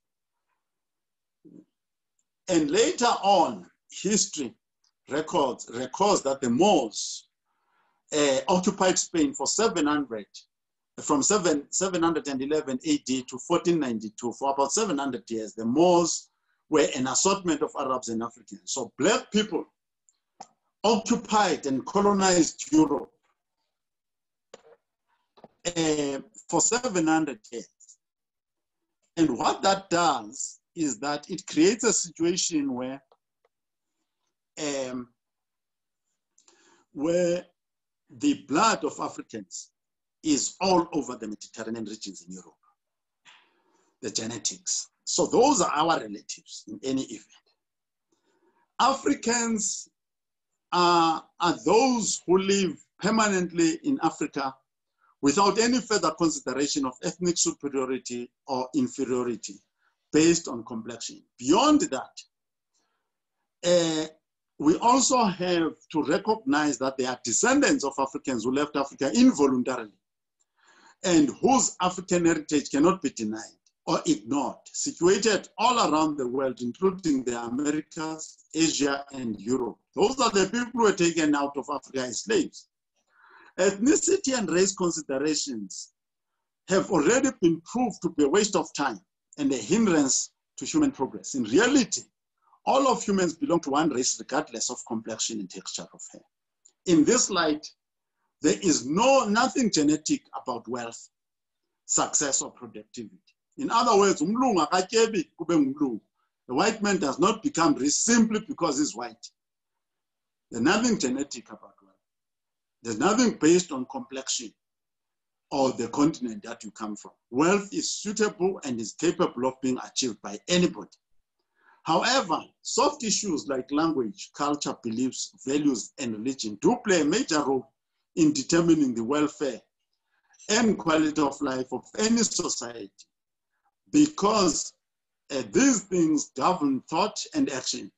And later on, history records, records that the Moors uh, occupied Spain for 700, from 7, 711 AD to 1492, for about 700 years. The Moors were an assortment of Arabs and Africans. So black people occupied and colonized Europe uh, for 700 years. And what that does is that it creates a situation where, um, where the blood of Africans is all over the Mediterranean regions in Europe, the genetics. So those are our relatives in any event. Africans are, are those who live permanently in Africa without any further consideration of ethnic superiority or inferiority based on complexion. Beyond that, uh, we also have to recognize that they are descendants of Africans who left Africa involuntarily and whose African heritage cannot be denied or ignored, situated all around the world, including the Americas, Asia, and Europe. Those are the people who were taken out of Africa as slaves. Ethnicity and race considerations have already been proved to be a waste of time and a hindrance to human progress. In reality, all of humans belong to one race regardless of complexion and texture of hair. In this light, there is no nothing genetic about wealth, success, or productivity. In other words. The white man does not become rich simply because he's white. There's nothing genetic about. There's nothing based on complexion or the continent that you come from. Wealth is suitable and is capable of being achieved by anybody. However, soft issues like language, culture, beliefs, values, and religion do play a major role in determining the welfare and quality of life of any society because uh, these things govern thought and action.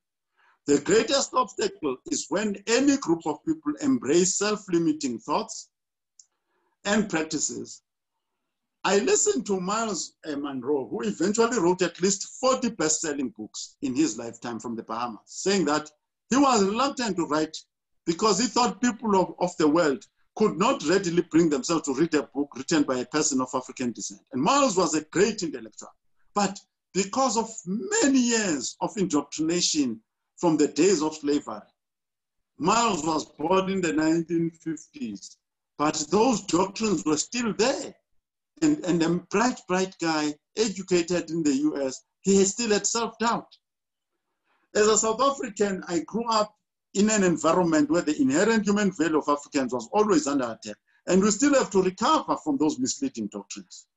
The greatest obstacle is when any group of people embrace self-limiting thoughts and practices. I listened to Myles eh, Munroe, who eventually wrote at least 40 best-selling books in his lifetime from the Bahamas, saying that he was reluctant to write because he thought people of, of the world could not readily bring themselves to read a book written by a person of African descent. And Myles was a great intellectual. But because of many years of indoctrination from the days of slavery, Myles was born in the 1950s, but those doctrines were still there. And, and a bright, bright guy, educated in the US, he still had self-doubt. As a South African, I grew up in an environment where the inherent human value of Africans was always under attack. And we still have to recover from those misleading doctrines.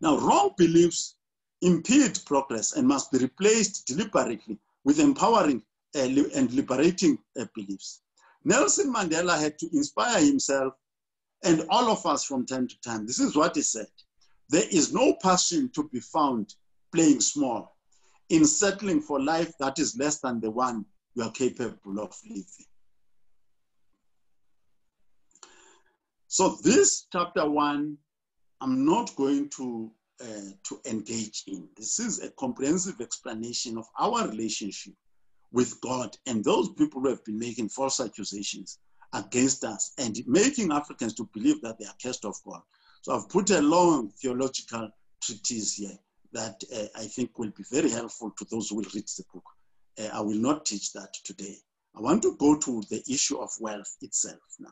Now, wrong beliefs impede progress and must be replaced deliberately with empowering uh, and liberating uh, beliefs. Nelson Mandela had to inspire himself and all of us from time to time. This is what he said. There is no passion to be found playing small in settling for life that is less than the one you are capable of living. So this chapter one, I'm not going to, uh, to engage in. This is a comprehensive explanation of our relationship with God and those people who have been making false accusations against us and making Africans to believe that they are cursed of God. So I've put a long theological treatise here that uh, I think will be very helpful to those who will read the book. Uh, I will not teach that today. I want to go to the issue of wealth itself now.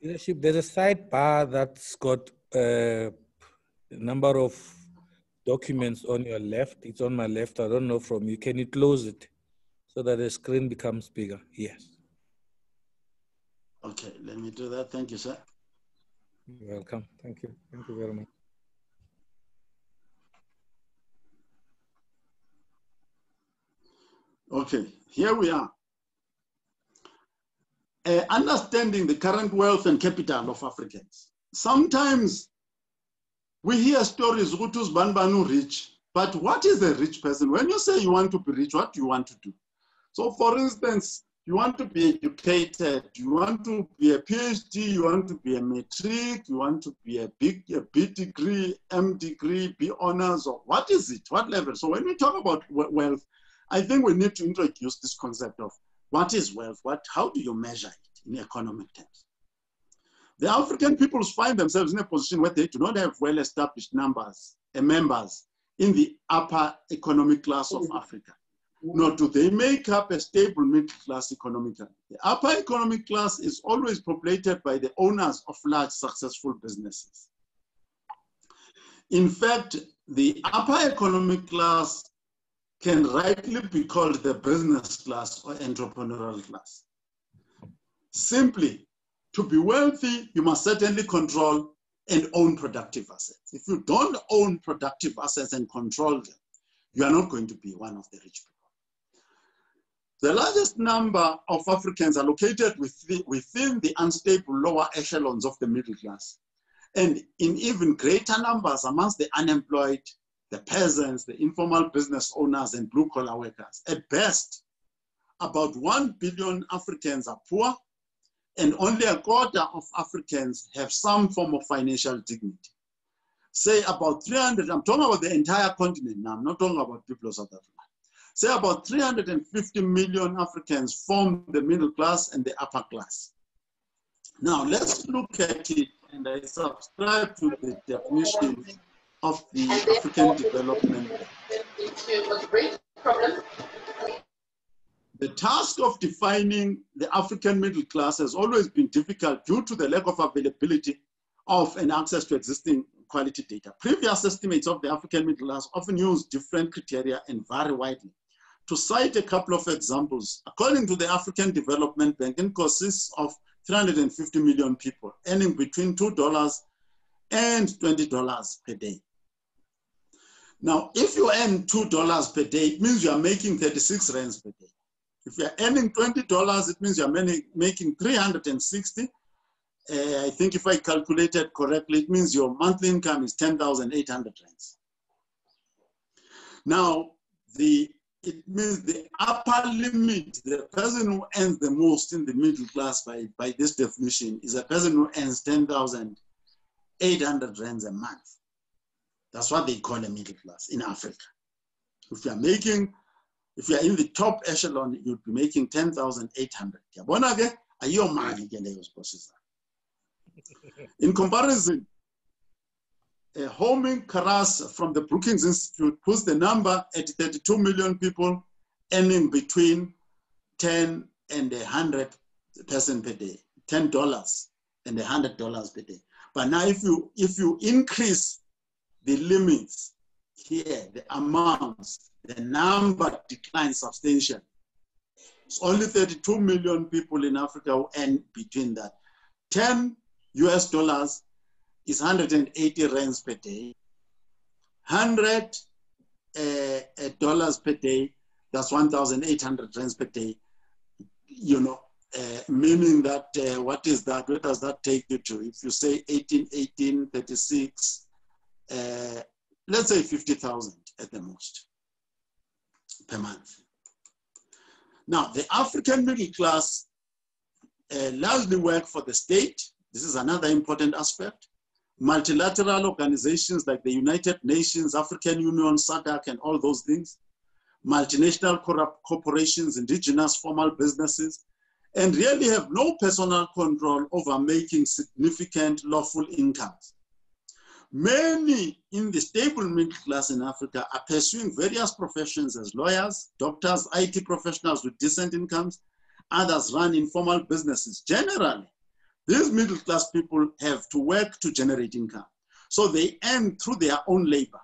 Leadership, there's a sidebar that's got a number of documents on your left. It's on my left. I don't know from you. Can you close it so that the screen becomes bigger? Yes.
Okay, let me do that. Thank you, sir.
You're welcome. Thank you. Thank you very much.
Okay, here we are. Uh, understanding the current wealth and capital of Africans. Sometimes we hear stories, Rutus Banbanu rich, but what is a rich person? When you say you want to be rich, what do you want to do? So for instance, you want to be educated, you want to be a PhD, you want to be a matric, you want to be a big a B degree, M degree, B honors, or what is it? What level? So when we talk about wealth, I think we need to introduce this concept of what is wealth? What, how do you measure it in economic terms? The African peoples find themselves in a position where they do not have well-established numbers and members in the upper economic class of Africa, nor do they make up a stable middle class economically. The upper economic class is always populated by the owners of large successful businesses. In fact, the upper economic class can rightly be called the business class or entrepreneurial class. Simply, to be wealthy, you must certainly control and own productive assets. If you don't own productive assets and control them, you are not going to be one of the rich people. The largest number of Africans are located within, the unstable lower echelons of the middle class, and in even greater numbers amongst the unemployed, the peasants, the informal business owners, and blue collar workers. At best, about 1 billion Africans are poor, and only a quarter of Africans have some form of financial dignity. Say about 300, I'm talking about the entire continent now, I'm not talking about people of South Africa. Say about 350 million Africans form the middle class and the upper class. Now let's look at it, and I subscribe to the definition of the African Development The task of defining the African middle class has always been difficult due to the lack of availability of and access to existing quality data. Previous estimates of the African middle class often use different criteria and vary widely. To cite a couple of examples, according to the African Development Bank, it consists of 350 million people earning between $2 and $20 per day. Now, if you earn $2 per day, it means you are making 36 rands per day. If you're earning $20, it means you're making 360. Uh, I think if I calculated correctly, it means your monthly income is 10,800 rands. Now, the it means the upper limit, the person who earns the most in the middle class by, by this definition is a person who earns 10,800 rands a month. That's what they call a middle class in Africa. If you're making, if you're in the top echelon, you'd be making 10,800. In comparison, a Homi Kharas from the Brookings Institute puts the number at 32 million people earning between 10 and 100 person per day, $10 and $100 per day. But now if you, if you increase the limits here, the amounts, the number declines substantially. It's only 32 million people in Africa who earn between that. 10 US dollars is 180 rands per day. 100 uh, uh, dollars per day, that's 1,800 rands per day. You know, uh, meaning that, uh, what is that? Where does that take you to? If you say 18, 18, 36, uh, let's say 50,000 at the most per month. Now, the African middle class uh, largely work for the state. This is another important aspect. Multilateral organizations like the United Nations, African Union, SADC, and all those things. Multinational corporations, indigenous formal businesses, and really have no personal control over making significant lawful incomes. Many in the stable middle class in Africa are pursuing various professions as lawyers, doctors, IT professionals with decent incomes. Others run informal businesses. Generally, these middle class people have to work to generate income. So they earn through their own labor.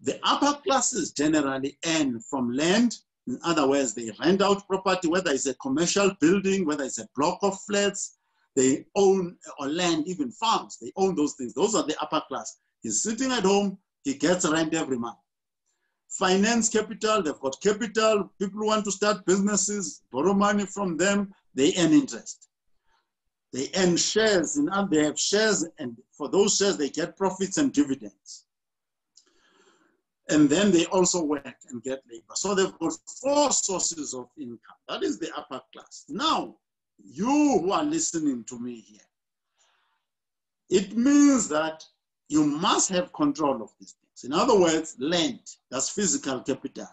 The upper classes generally earn from land. In other words, they rent out property, whether it's a commercial building, whether it's a block of flats, they own or land, even farms. They own those things. Those are the upper class. He's sitting at home. He gets rent every month. Finance capital. They've got capital. People want to start businesses, borrow money from them. They earn interest. They earn shares, and they have shares, and for those shares, they get profits and dividends. And then they also work and get labor. So they've got four sources of income. That is the upper class. Now, you who are listening to me here, it means that you must have control of these things. In other words, land, that's physical capital,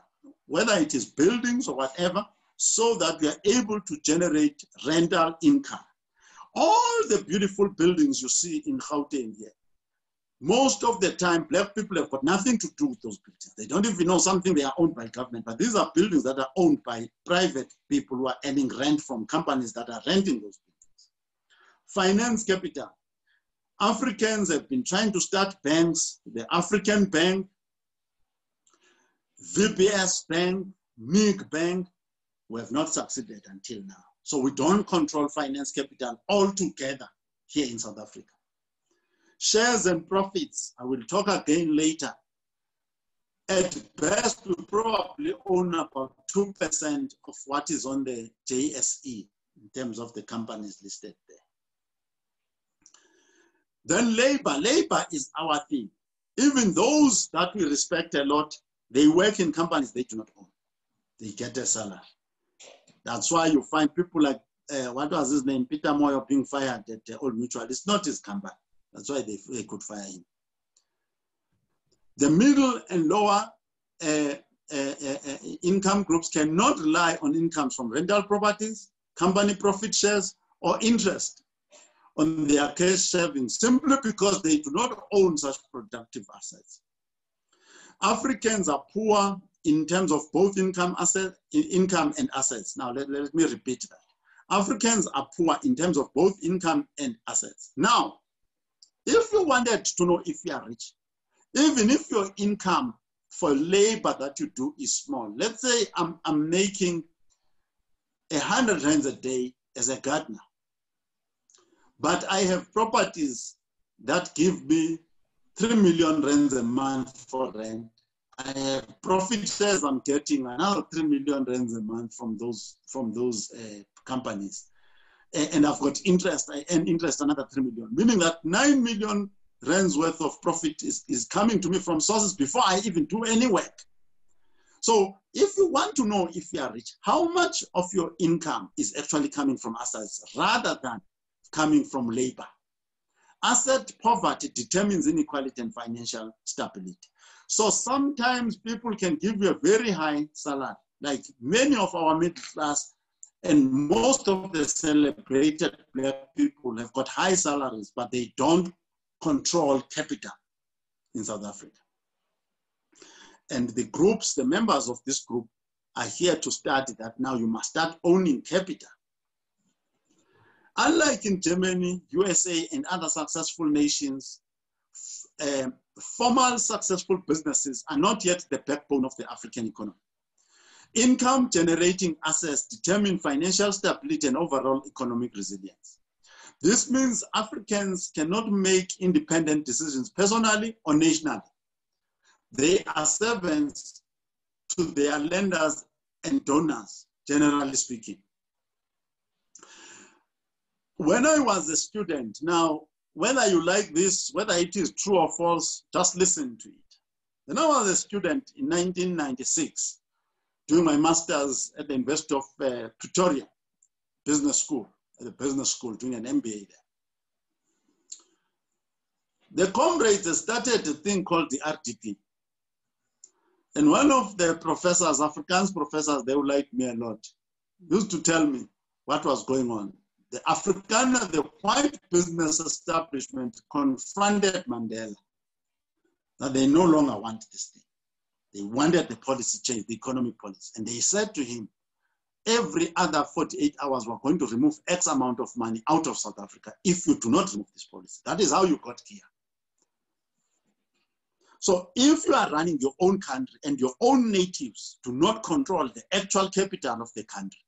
whether it is buildings or whatever, so that we are able to generate rental income. All the beautiful buildings you see in Gauteng here, most of the time, black people have got nothing to do with those buildings. They don't even know something they are owned by government, but these are buildings that are owned by private people who are earning rent from companies that are renting those buildings. Finance capital. Africans have been trying to start banks, the African Bank, VBS Bank, MIG Bank, we have not succeeded until now. So we don't control finance capital altogether here in South Africa. Shares and profits, I will talk again later. At best, we probably own about 2% of what is on the JSE in terms of the companies listed there. Then labor, labor is our thing. Even those that we respect a lot, they work in companies they do not own. They get a salary. That's why you find people like, uh, what was his name, Peter Moyo being fired at uh, Old Mutual. It's not his company. That's why they, they could fire him. The middle and lower uh, uh, uh, income groups cannot rely on incomes from rental properties, company profit shares, or interest on their cash savings simply because they do not own such productive assets. Africans are poor in terms of both income, asset, income and assets. Now, let, let me repeat that. Africans are poor in terms of both income and assets. Now, if you wanted to know if you are rich, even if your income for labor that you do is small, let's say I'm, I'm making a hundred rands a day as a gardener. But I have properties that give me 3 million rands a month for rent. I have profit shares I'm getting another 3 million rands a month from those, from those uh, companies. And I've got interest, earn interest another 3 million, meaning that 9 million rands worth of profit is, is coming to me from sources before I even do any work. So if you want to know if you are rich, how much of your income is actually coming from assets rather than coming from labor. Asset poverty determines inequality and financial stability. So sometimes people can give you a very high salary, like many of our middle class and most of the celebrated black people have got high salaries, but they don't control capital in South Africa. And the groups, the members of this group are here to study that now you must start owning capital Unlike in Germany, USA, and other successful nations, uh, formal successful businesses are not yet the backbone of the African economy. Income generating assets determine financial stability and overall economic resilience. This means Africans cannot make independent decisions personally or nationally. They are servants to their lenders and donors, generally speaking when I was a student, now, whether you like this, whether it is true or false, just listen to it. When I was a student in 1996, doing my master's at the University of uh, Pretoria Business School, at the business school, doing an MBA there. The comrades started a thing called the RDP. And one of the professors, Afrikaans professors, they would like me a lot, used to tell me what was going on the Afrikaner, the white business establishment confronted Mandela that they no longer want this thing. They wanted the policy change, the economic policy. And they said to him, every other 48 hours, we're going to remove X amount of money out of South Africa if you do not remove this policy. That is how you got here. So if you are running your own country and your own natives do not control the actual capital of the country,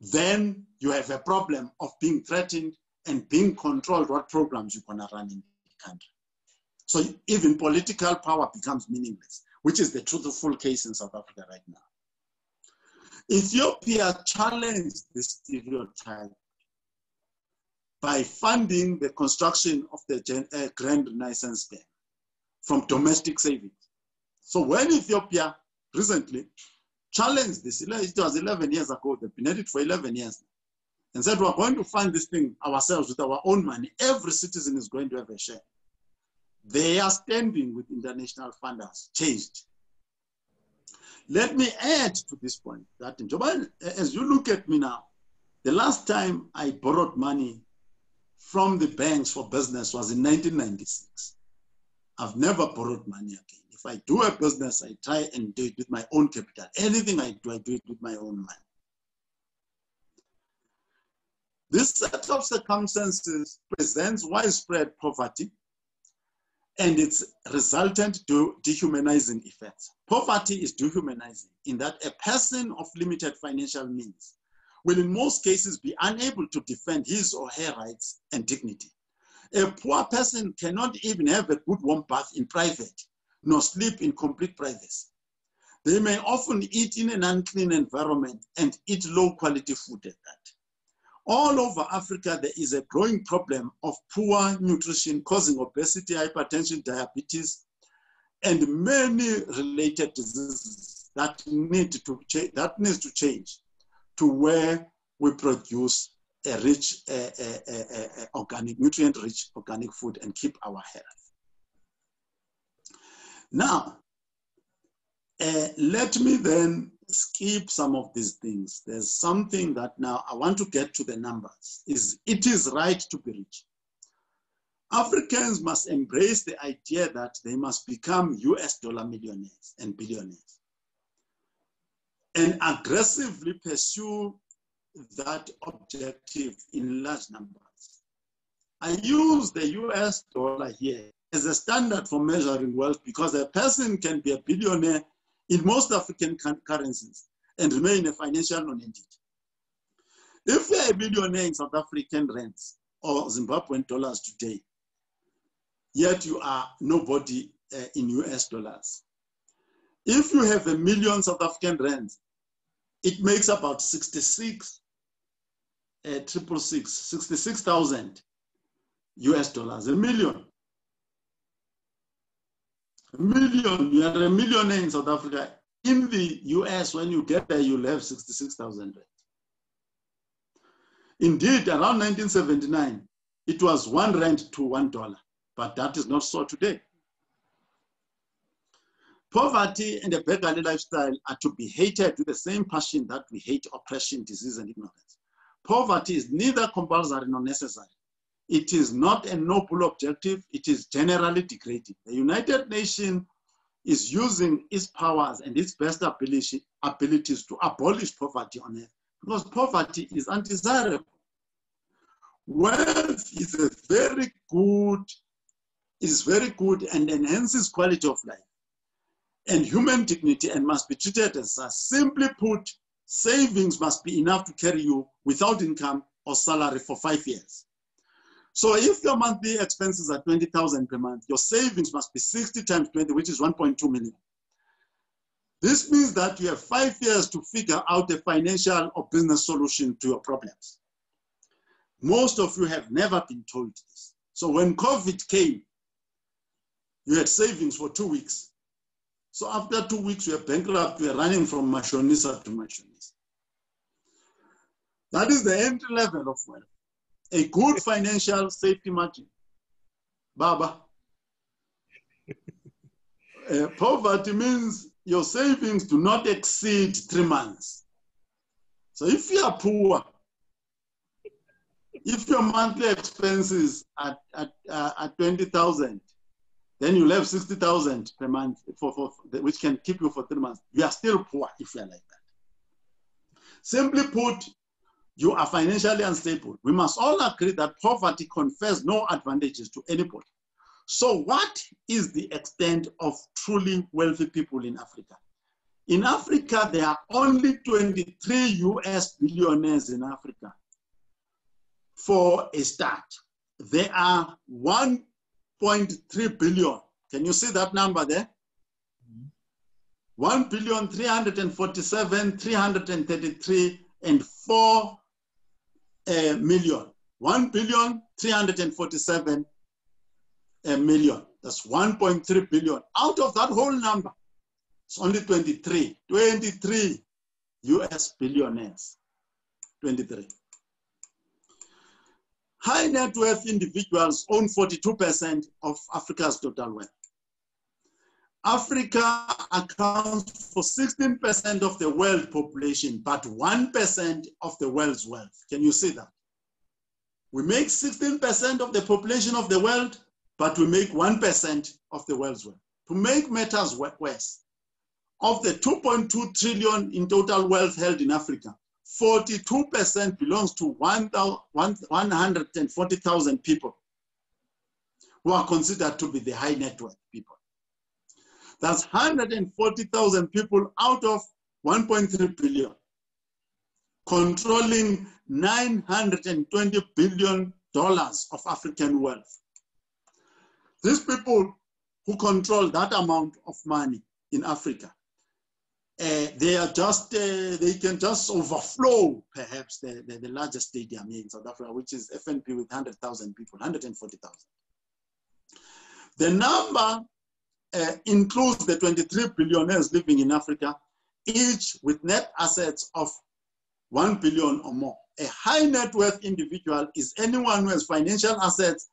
then you have a problem of being threatened and being controlled what programs you're to run in the country. So even political power becomes meaningless, which is the truthful case in South Africa right now. Ethiopia challenged this stereotype by funding the construction of the uh, Grand Renaissance Dam from domestic savings. So when Ethiopia recently challenged this. It was 11 years ago. They've been at it for 11 years and said, we're going to fund this thing ourselves with our own money. Every citizen is going to have a share. They are standing with international funders changed. Let me add to this point that in Job, as you look at me now, the last time I borrowed money from the banks for business was in 1996. I've never borrowed money again. If I do a business, I try and do it with my own capital. Anything I do, I do it with my own money. This set of circumstances presents widespread poverty and its resultant dehumanizing effects. Poverty is dehumanizing in that a person of limited financial means will in most cases be unable to defend his or her rights and dignity. A poor person cannot even have a good warm bath in private nor sleep in complete privacy. They may often eat in an unclean environment and eat low quality food at that. All over Africa, there is a growing problem of poor nutrition causing obesity, hypertension, diabetes, and many related diseases that need to change, that needs to change to where we produce a rich, uh, uh, uh, organic, nutrient-rich organic food and keep our health. Now, uh, let me then skip some of these things. There's something that now I want to get to the numbers. Is it is right to be rich. Africans must embrace the idea that they must become US dollar millionaires and billionaires and aggressively pursue that objective in large numbers. I use the US dollar here as a standard for measuring wealth because a person can be a billionaire in most African currencies and remain a financial non-entity. If you're a billionaire in South African rands or Zimbabwean dollars today, yet you are nobody uh, in US dollars. If you have a million South African rands, it makes about 66, uh, triple six, 66,000 US dollars, a million. Million, you are a millionaire in South Africa. In the US, when you get there, you'll have 66,000. Indeed, around 1979, it was one rand to one dollar, but that is not so today. Poverty and a beggarly lifestyle are to be hated with the same passion that we hate oppression, disease, and ignorance. Poverty is neither compulsory nor necessary. It is not a noble objective, it is generally degrading. The United Nations is using its powers and its best ability, abilities to abolish poverty on earth because poverty is undesirable. Wealth is a very good, is very good and enhances quality of life and human dignity and must be treated as such. Simply put, savings must be enough to carry you without income or salary for five years. So if your monthly expenses are 20,000 per month, your savings must be 60 times 20, which is 1.2 million. This means that you have five years to figure out a financial or business solution to your problems. Most of you have never been told this. So when COVID came, you had savings for two weeks. So after two weeks, you are bankrupt, you are running from mashonisa to mashonisa. That is the entry level of wealth a good financial safety margin. Baba. uh, poverty means your savings do not exceed three months. So if you are poor, if your monthly expenses are at, uh, at 20,000, then you'll have 60,000 per month, for, for, which can keep you for three months. You are still poor if you are like that. Simply put, you are financially unstable. We must all agree that poverty confers no advantages to anybody. So what is the extent of truly wealthy people in Africa? In Africa, there are only 23 US billionaires in Africa. For a start, there are 1.3 billion. Can you see that number there? 1 billion 347, 333, and 4 a million. 1 billion 347 a million. That's 1.3 billion. Out of that whole number, it's only 23. 23 US billionaires. 23. High net worth individuals own 42% of Africa's total wealth. Africa accounts for 16% of the world population, but 1% of the world's wealth. Can you see that? We make 16% of the population of the world, but we make 1% of the world's wealth. To make matters worse, of the 2.2 trillion in total wealth held in Africa, 42% belongs to 140,000 people who are considered to be the high net worth people. That's 140,000 people out of 1.3 billion, controlling 920 billion dollars of African wealth. These people who control that amount of money in Africa, uh, they are just, uh, they can just overflow perhaps the, the, the, largest stadium in South Africa, which is FNB with 100,000 people, 140,000. The number uh, includes the 23 billionaires living in Africa, each with net assets of 1 billion or more. A high net worth individual is anyone who has financial assets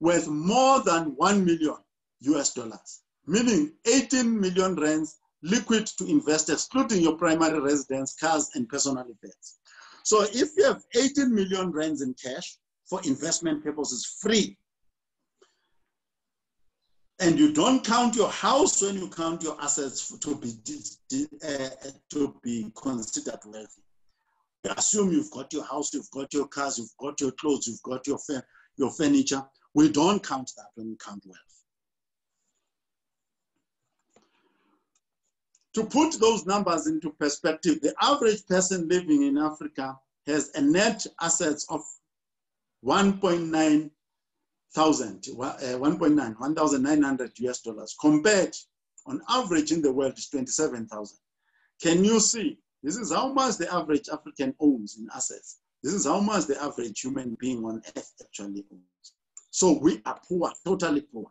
worth more than 1 million US dollars, meaning 18 million rands liquid to invest, excluding your primary residence, cars, and personal effects. So if you have 18 million rands in cash for investment purposes free, and you don't count your house when you count your assets to be, uh, to be considered wealthy. You assume you've got your house, you've got your cars, you've got your clothes, you've got your, your furniture. We don't count that when we count wealth. To put those numbers into perspective, the average person living in Africa has a net assets of 1.9 thousand, uh, 1.9, 1,900 US dollars compared on average in the world is 27,000. Can you see? This is how much the average African owns in assets. This is how much the average human being on earth actually owns. So we are poor, totally poor.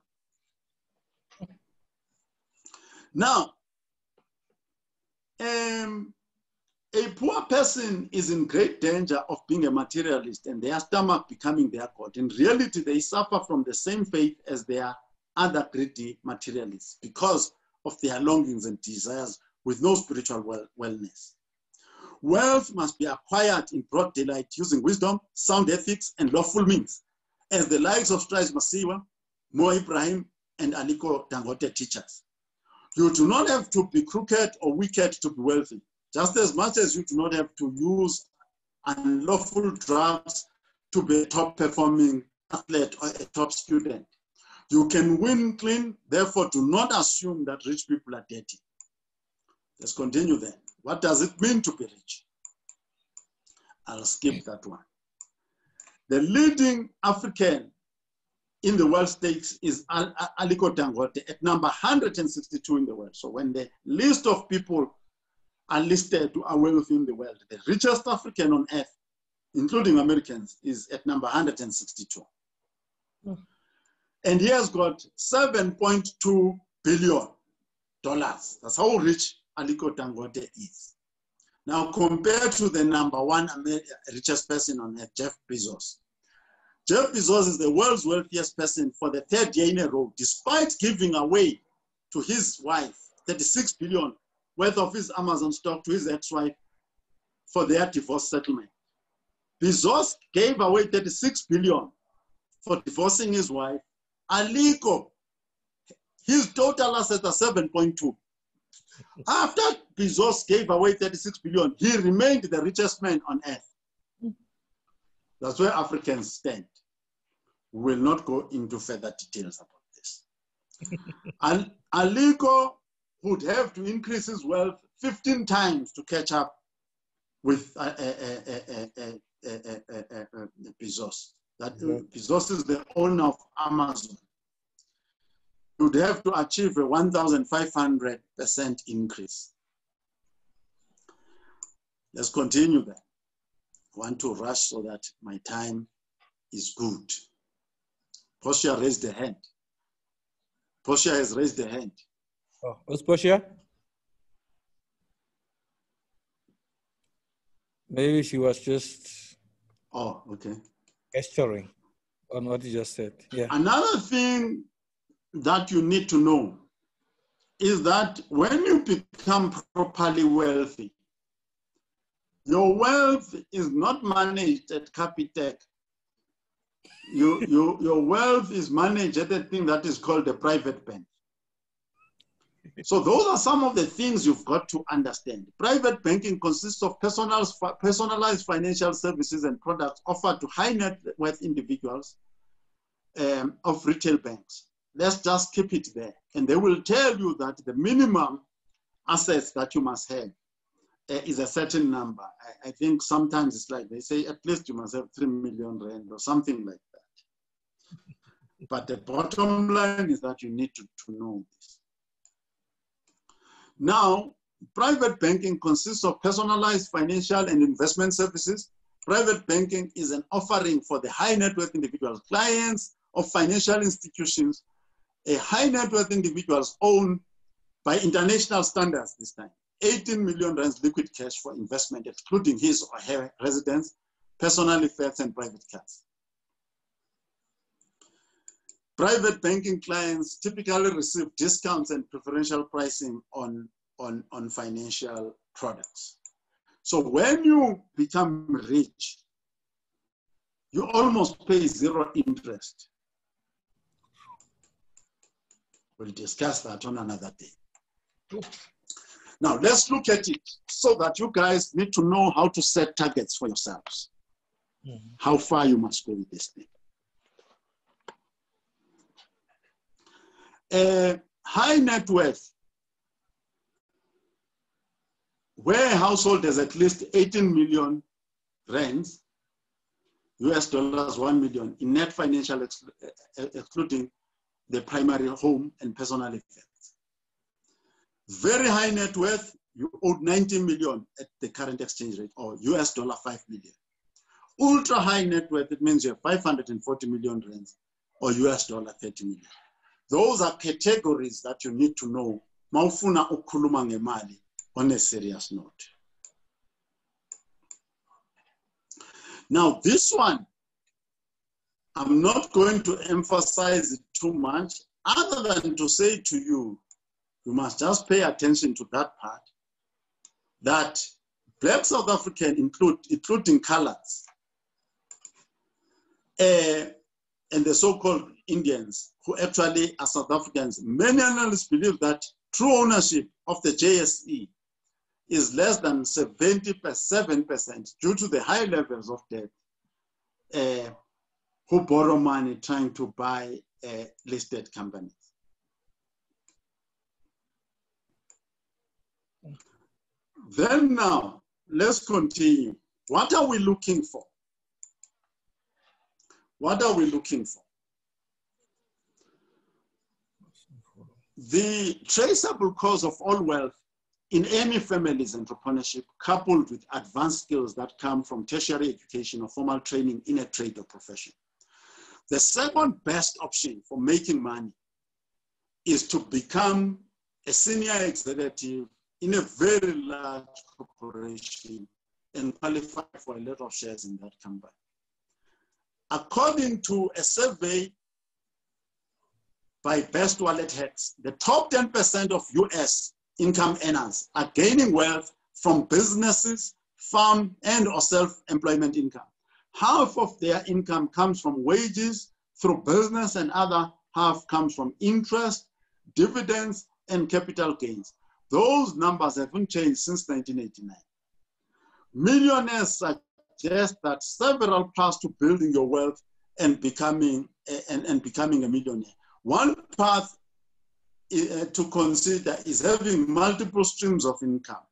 Now, um, a poor person is in great danger of being a materialist and their stomach becoming their God. In reality, they suffer from the same fate as their other greedy materialists because of their longings and desires with no spiritual well wellness. Wealth must be acquired in broad daylight using wisdom, sound ethics, and lawful means, as the likes of Strive Masiyiwa, Mo Ibrahim, and Aliko Dangote teach us. You do not have to be crooked or wicked to be wealthy, just as much as you do not have to use unlawful drugs to be a top performing athlete or a top student. You can win clean, therefore do not assume that rich people are dirty. Let's continue then. What does it mean to be rich? I'll skip that one. The leading African in the world stakes is Aliko Dangote at number 162 in the world. So when the list of people are listed who are wealthy in the world, the richest African on earth, including Americans, is at number 162. Mm. And he has got 7.2 billion dollars. That's how rich Aliko Dangote is. Now compared to the number one richest person on earth, Jeff Bezos, Jeff Bezos is the world's wealthiest person for the third year in a row, despite giving away to his wife 36 billion worth of his Amazon stock to his ex-wife for their divorce settlement. Bezos gave away 36 billion for divorcing his wife. Aliko, his total assets are 7.2. After Bezos gave away 36 billion, he remained the richest man on earth. That's where Africans stand. We will not go into further details about this. and Aliko would have to increase his wealth 15 times to catch up with uh, uh, uh, Bezos. That Bezos is the owner of Amazon. You would have to achieve a 1,500% increase. Let's continue then. I want to rush so that my time is good. Portia raised the hand. Portia has raised the hand.
Oh, who's Maybe she was just.
Oh, okay.
Gesturing on what you just said. Yeah.
Another thing that you need to know is that when you become properly wealthy, your wealth is not managed at Capitec. You, you, your wealth is managed at a thing that is called a private bank. So those are some of the things you've got to understand. Private banking consists of personalized, personalized financial services and products offered to high net worth individuals um, of retail banks. Let's just keep it there. And they will tell you that the minimum assets that you must have uh, is a certain number. I, I, think sometimes it's like they say at least you must have 3 million rand or something like that. But the bottom line is that you need to, to know this. Now, private banking consists of personalized financial and investment services. Private banking is an offering for the high net worth individuals, clients of financial institutions, a high net worth individuals owned by international standards this time. 18 million rands liquid cash for investment, excluding his or her residence, personal effects, and private cars. Private banking clients typically receive discounts and preferential pricing on, on, on financial products. So when you become rich, you almost pay zero interest. We'll discuss that on another day. Now let's look at it so that you guys need to know how to set targets for yourselves.
Mhm.
How far you must go with this thing. A high net worth, where a household has at least 18 million rands, US dollars 1 million in net financial ex- excluding the primary home and personal effects. Very high net worth, you owed 90 million at the current exchange rate or US dollar 5 million. Ultra high net worth, it means you have 540 million rands or US dollar 30 million. Those are categories that you need to know. Mawufuna ukukhuluma ngemali on a serious note. Now, this one, I'm not going to emphasize it too much, other than to say to you, you must just pay attention to that part, that black South African, include, including colors, uh, and the so-called Indians, who actually are South Africans, many analysts believe that true ownership of the JSE is less than 77% due to the high levels of debt uh, who borrow money trying to buy uh, listed companies. Then now, let's continue. What are we looking for? What are we looking for? The traceable cause of all wealth in any family is entrepreneurship, coupled with advanced skills that come from tertiary education or formal training in a trade or profession. The second best option for making money is to become a senior executive in a very large corporation and qualify for a lot of shares in that company. According to a survey by Best Wallet Hacks, the top 10% of US income earners are gaining wealth from businesses, farm, and or self-employment income. Half of their income comes from wages through business and other half comes from interest, dividends, and capital gains. Those numbers haven't changed since 1989. Millionaires suggest that several paths to building your wealth and becoming, and, and becoming a millionaire. One path uh, to consider is having multiple streams of income.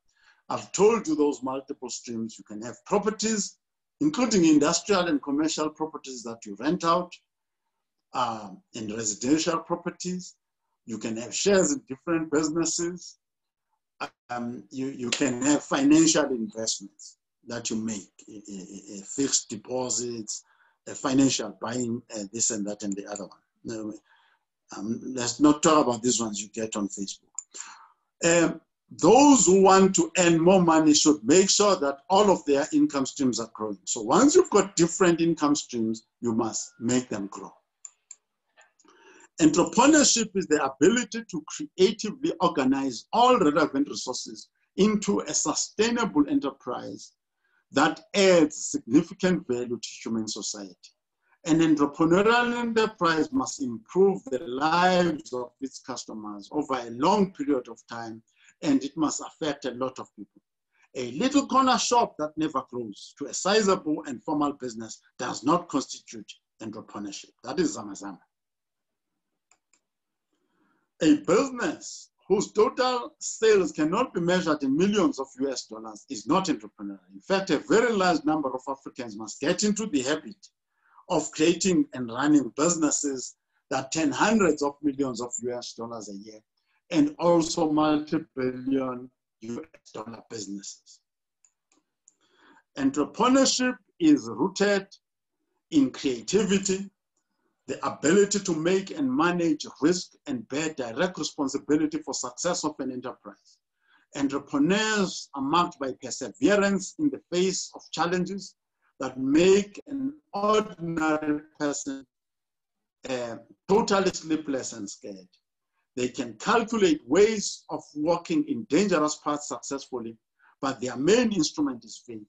I've told you those multiple streams. You can have properties, including industrial and commercial properties that you rent out, um, and residential properties. You can have shares in different businesses. Um, you, you can have financial investments that you make, a, a, a fixed deposits, financial buying uh, this and that and the other one. Um, let's not talk about these ones you get on Facebook. Um, those who want to earn more money should make sure that all of their income streams are growing. So once you've got different income streams, you must make them grow. Entrepreneurship is the ability to creatively organize all relevant resources into a sustainable enterprise that adds significant value to human society. An entrepreneurial enterprise must improve the lives of its customers over a long period of time, and it must affect a lot of people. A little corner shop that never grows to a sizable and formal business does not constitute entrepreneurship. That is Zamazama. A business whose total sales cannot be measured in millions of US dollars is not entrepreneurial. In fact, a very large number of Africans must get into the habit of creating and running businesses that turn hundreds of millions of US dollars a year and also multi-billion US dollar businesses. Entrepreneurship is rooted in creativity, the ability to make and manage risk and bear direct responsibility for success of an enterprise. Entrepreneurs are marked by perseverance in the face of challenges that make an ordinary person uh, totally sleepless and scared. They can calculate ways of walking in dangerous paths successfully, but their main instrument is faith,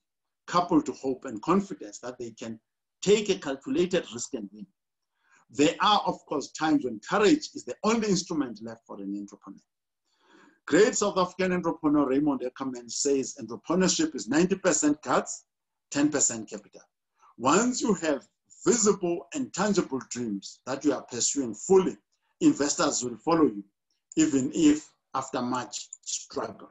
coupled to hope and confidence that they can take a calculated risk and win. There are, of course, times when courage is the only instrument left for an entrepreneur. Great South African entrepreneur Raymond Ackerman says entrepreneurship is 90% guts, 10% capital. Once you have visible and tangible dreams that you are pursuing fully, investors will follow you, even if after much struggle.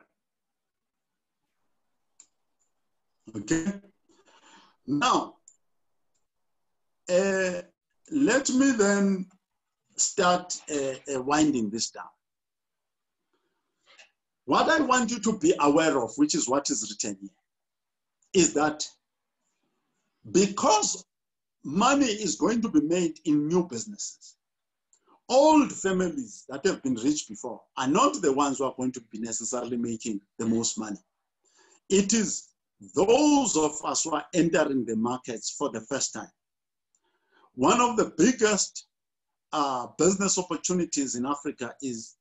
Okay? Now, uh, let me then start uh, uh, winding this down. What I want you to be aware of, which is what is written here, is that because money is going to be made in new businesses, old families that have been rich before are not the ones who are going to be necessarily making the most money. It is those of us who are entering the markets for the first time. One of the biggest uh, business opportunities in Africa is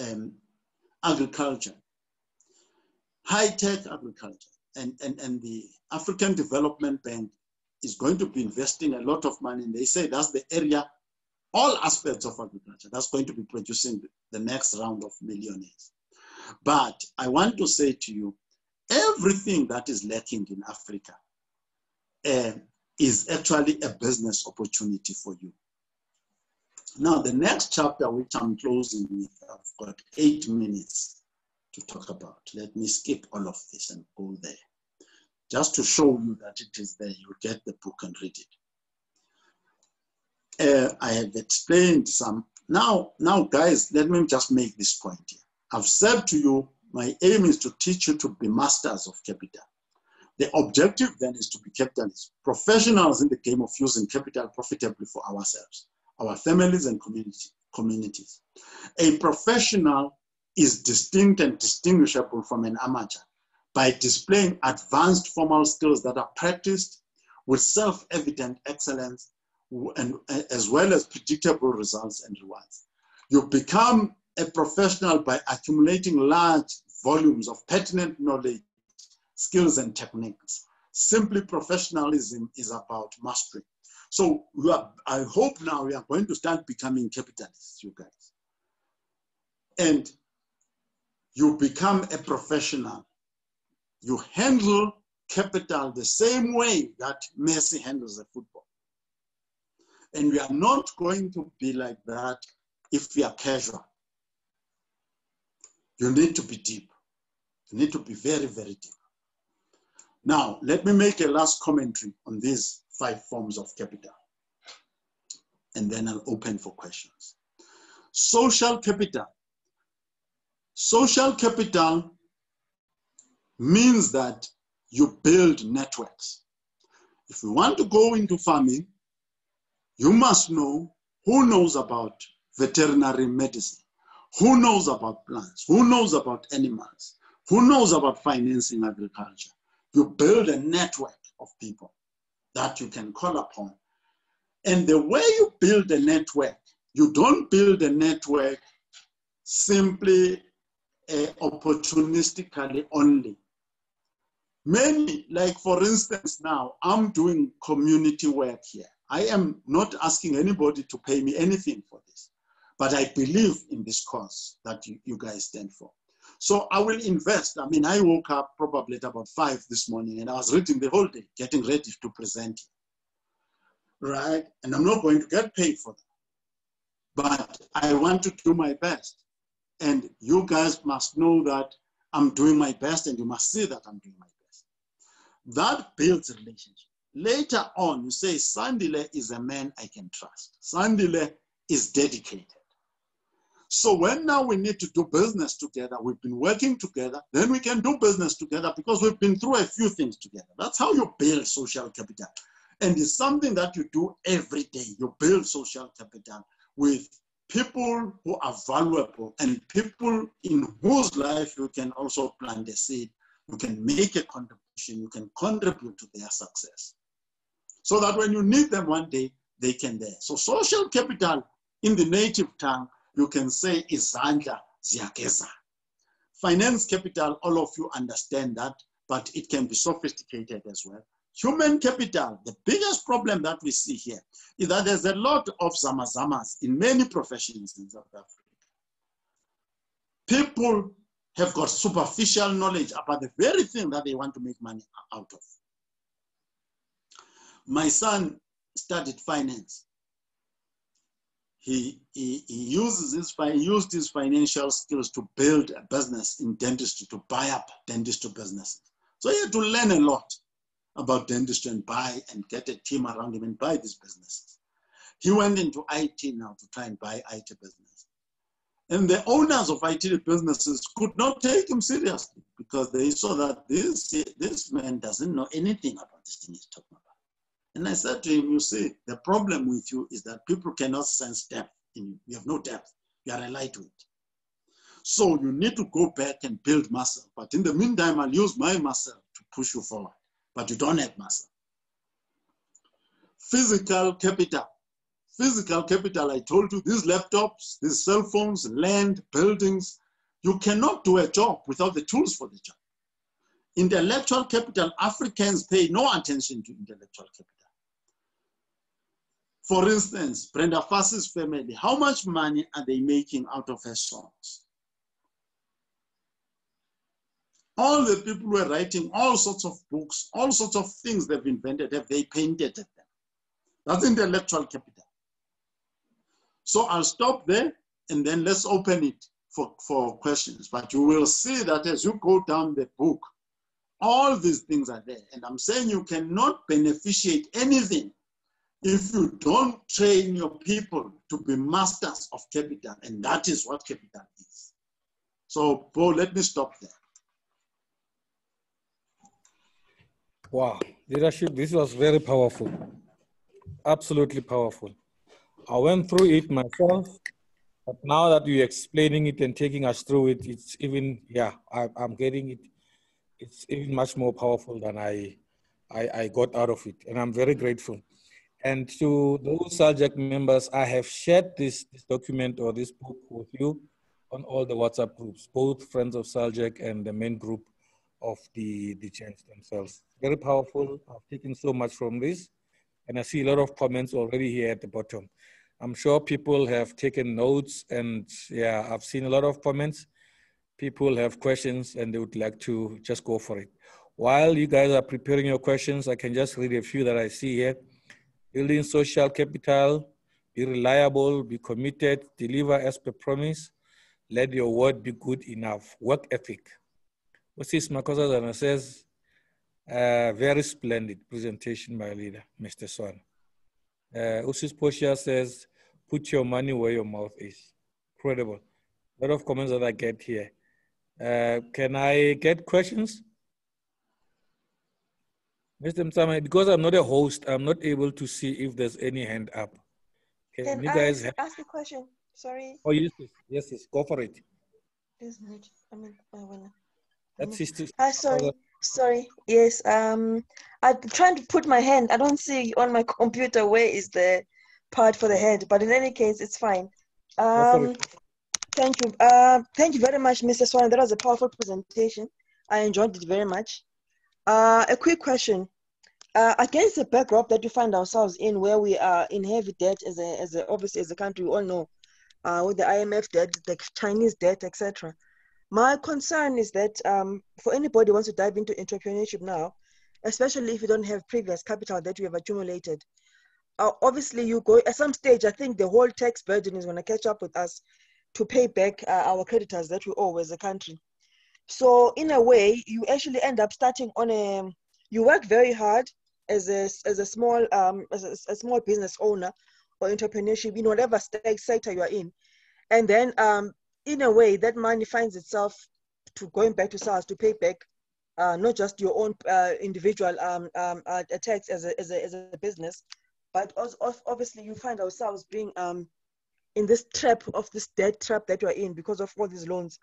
um, agriculture, high-tech agriculture. And, and, and the African Development Bank is going to be investing a lot of money. And they say that's the area, all aspects of agriculture, that's going to be producing the next round of millionaires. But I want to say to you, everything that is lacking in Africa uh, is actually a business opportunity for you. Now, the next chapter, which I'm closing with, I've got eight minutes to talk about. Let me skip all of this and go there. Just to show you that it is there, you get the book and read it. Uh, I have explained some. Now, now, guys, let me just make this point here. I've said to you, my aim is to teach you to be masters of capital. The objective then is to be capitalists, professionals in the game of using capital profitably for ourselves our families and community, communities. A professional is distinct and distinguishable from an amateur by displaying advanced formal skills that are practiced with self-evident excellence and as well as predictable results and rewards. You become a professional by accumulating large volumes of pertinent knowledge, skills, and techniques. Simply professionalism is about mastery. So are, I hope now we are going to start becoming capitalists, you guys. And you become a professional. You handle capital the same way that Messi handles the football. And we are not going to be like that if we are casual. You need to be deep. You need to be very, very deep. Now, let me make a last commentary on these five forms of capital. And then I'll open for questions. Social capital. Social capital means that you build networks. If you want to go into farming, you must know who knows about veterinary medicine, who knows about plants, who knows about animals, who knows about financing agriculture. You build a network of people that you can call upon. And the way you build a network, you don't build a network simply uh, opportunistically only. Many, like for instance, now I'm doing community work here. I am not asking anybody to pay me anything for this, but I believe in this cause that you, you guys stand for. So I will invest. I mean, I woke up probably at about five this morning and I was reading the whole day, getting ready to present. Right? And I'm not going to get paid for that. But I want to do my best. And you guys must know that I'm doing my best and you must see that I'm doing my best. That builds a relationship. Later on, you say, Sandile is a man I can trust. Sandile is dedicated. So when now we need to do business together, we've been working together, then we can do business together because we've been through a few things together. That's how you build social capital. And it's something that you do every day. You build social capital with people who are valuable and people in whose life you can also plant a seed, you can make a contribution, you can contribute to their success. So that when you need them one day, they can there. So social capital in the native tongue, you can say is izandla ziyageza. Finance capital, all of you understand that, but it can be sophisticated as well. Human capital, the biggest problem that we see here is that there's a lot of zamazamas in many professions in South Africa. People have got superficial knowledge about the very thing that they want to make money out of. My son studied finance. He, he, he uses his, he used his financial skills to build a business in dentistry, to buy up dentistry businesses. So he had to learn a lot about dentistry and buy and get a team around him and buy these businesses. He went into IT now to try and buy IT business. And the owners of IT businesses could not take him seriously because they saw that this, this man doesn't know anything about this thing he's talking about. And I said to him, you see, the problem with you is that people cannot sense depth in you. You have no depth. You are a lightweight. So you need to go back and build muscle. But in the meantime, I'll use my muscle to push you forward. But you don't have muscle. Physical capital. Physical capital, I told you, these laptops, these cell phones, land, buildings, you cannot do a job without the tools for the job. Intellectual capital, Africans pay no attention to intellectual capital. For instance, Brenda Fassie's family, how much money are they making out of her songs? All the people who are writing all sorts of books, all sorts of things they've invented, have they painted them? That's intellectual capital. So I'll stop there and then let's open it for, for questions. But you will see that as you go down the book, all these things are there. And I'm saying you cannot beneficiate anything if you don't train your people to be masters of capital, and that is what capital is. So, Paul, let me stop there.
Wow, leadership, this was very powerful. Absolutely powerful. I went through it myself, but now that you're explaining it and taking us through it, it's even, yeah, I, am getting it. It's even much more powerful than I, I, I got out of it. And I'm very grateful. And to those subject members, I have shared this, this document or this book with you on all the WhatsApp groups, both Friends of SALGC and the main group of the, the Gents themselves. Very powerful. I've taken so much from this. And I see a lot of comments already here at the bottom. I'm sure people have taken notes and yeah, I've seen a lot of comments. People have questions and they would like to just go for it. While you guys are preparing your questions, I can just read a few that I see here building social capital, be reliable, be committed, deliver as per promise, let your word be good enough, work ethic. Moses Makosazana says, uh, very splendid presentation, my leader, Mr. Swan. Uh, Usis Portia says, put your money where your mouth is. Incredible. A lot of comments that I get here. Uh, can I get questions? Mr. Msama, because I'm not a host, I'm not able to see if there's any hand up.
Can, Can you guys ask, ask a question? Sorry.
Oh, yes, yes, yes, go for it.
Isn't I mean, I wanna.
That's sister.
Ah, sorry, sorry. Yes, um, I'm trying to put my hand. I don't see on my computer where is the part for the head, but in any case, it's fine. Um, thank you. Uh, thank you very much, Mr. Swan. That was a powerful presentation. I enjoyed it very much. Uh, a quick question. Uh, against the backdrop that we find ourselves in, where we are in heavy debt as a, as a obviously as a country, we all know, uh, with the IMF debt, the Chinese debt, etc. My concern is that um, for anybody who wants to dive into entrepreneurship now, especially if you don't have previous capital that you have accumulated, uh, obviously you go at some stage. I think the whole tax burden is going to catch up with us to pay back uh, our creditors that we owe as a country. So in a way, you actually end up starting on a. You work very hard as a as a small um as a, a small business owner or entrepreneurship in whatever sector you are in. And then, um, in a way, that money finds itself to going back to SARS to pay back uh, not just your own uh, individual um, um, uh, attacks as a, as, a, as a business, but also, obviously you find ourselves being um, in this trap of this debt trap that we're in because of all these loans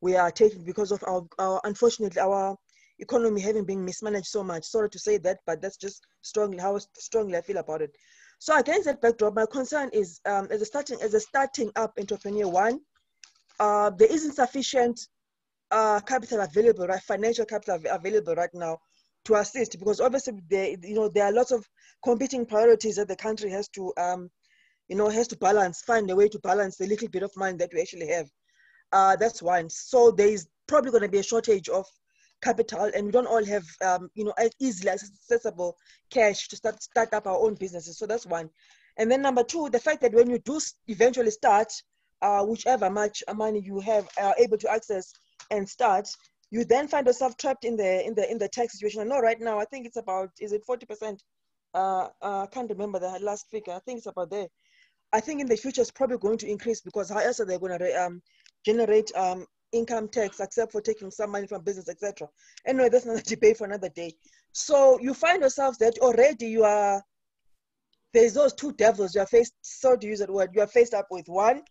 we are taking because of our, our unfortunately our economy having been mismanaged so much. Sorry to say that, but that's just strongly how strongly I feel about it. So against that backdrop, my concern is um, as a starting as a starting up entrepreneur one, uh, there isn't sufficient uh, capital available, right? Financial capital available right now to assist because obviously there, you know, there are lots of competing priorities that the country has to, um, you know, has to balance, find a way to balance the little bit of money that we actually have. Uh, that's one. So there is probably going to be a shortage of capital, and we don't all have, um, you know, easily accessible cash to start start up our own businesses. So that's one. And then number two, the fact that when you do eventually start, uh, whichever much money you have are able to access and start, you then find yourself trapped in the in the in the tax situation. I know right now, I think it's about is it forty percent? Uh, uh, I can't remember the last figure. I think it's about there. I think in the future it's probably going to increase because how else are they going to um, generate um, income tax except for taking some money from business, etc. Anyway, that's another debate for another day. So you find yourselves that already you are there's those two devils you are faced. So to use that word, you are faced up with one,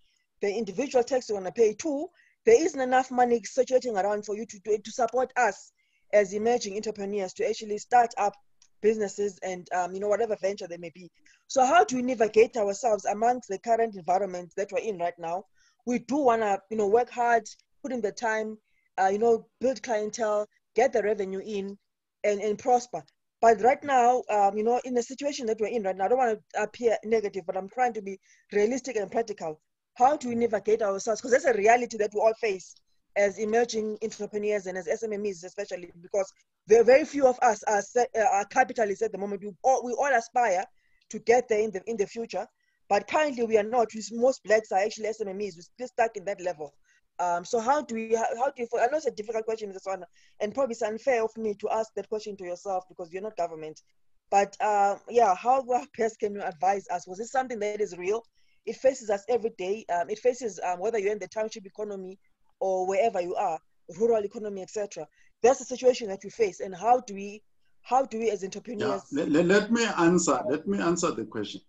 the individual tax you're going to pay. too, there isn't enough money circulating around for you to do, to support us as emerging entrepreneurs to actually start up businesses and um, you know whatever venture they may be. So how do we navigate ourselves amongst the current environment that we're in right now? We do want to you know work hard, put in the time, uh, you know, build clientele, get the revenue in, and, and prosper. But right now, um, you know, in the situation that we're in right now, I don't want to appear negative, but I'm trying to be realistic and practical. How do we navigate ourselves? Because that's a reality that we all face as emerging entrepreneurs and as SMMEs, especially because there are very few of us are, set, uh, are capitalists at the moment. We all, we all aspire to get there in the in the future, but currently we are not. Most blacks are actually SMMEs. We're still stuck in that level. Um, so how do we, how, do you, I know it's a difficult question, this one, and probably it's unfair of me to ask that question to yourself because you're not government. But uh, yeah, how best can you advise us? Was this something that is real? It faces us every day. Um, it faces um, whether you're in the township economy or wherever you are, rural economy, etc. That's the situation that we face, and how do we, how do we as entrepreneurs?
Yeah, let, let me answer. Let me answer the question.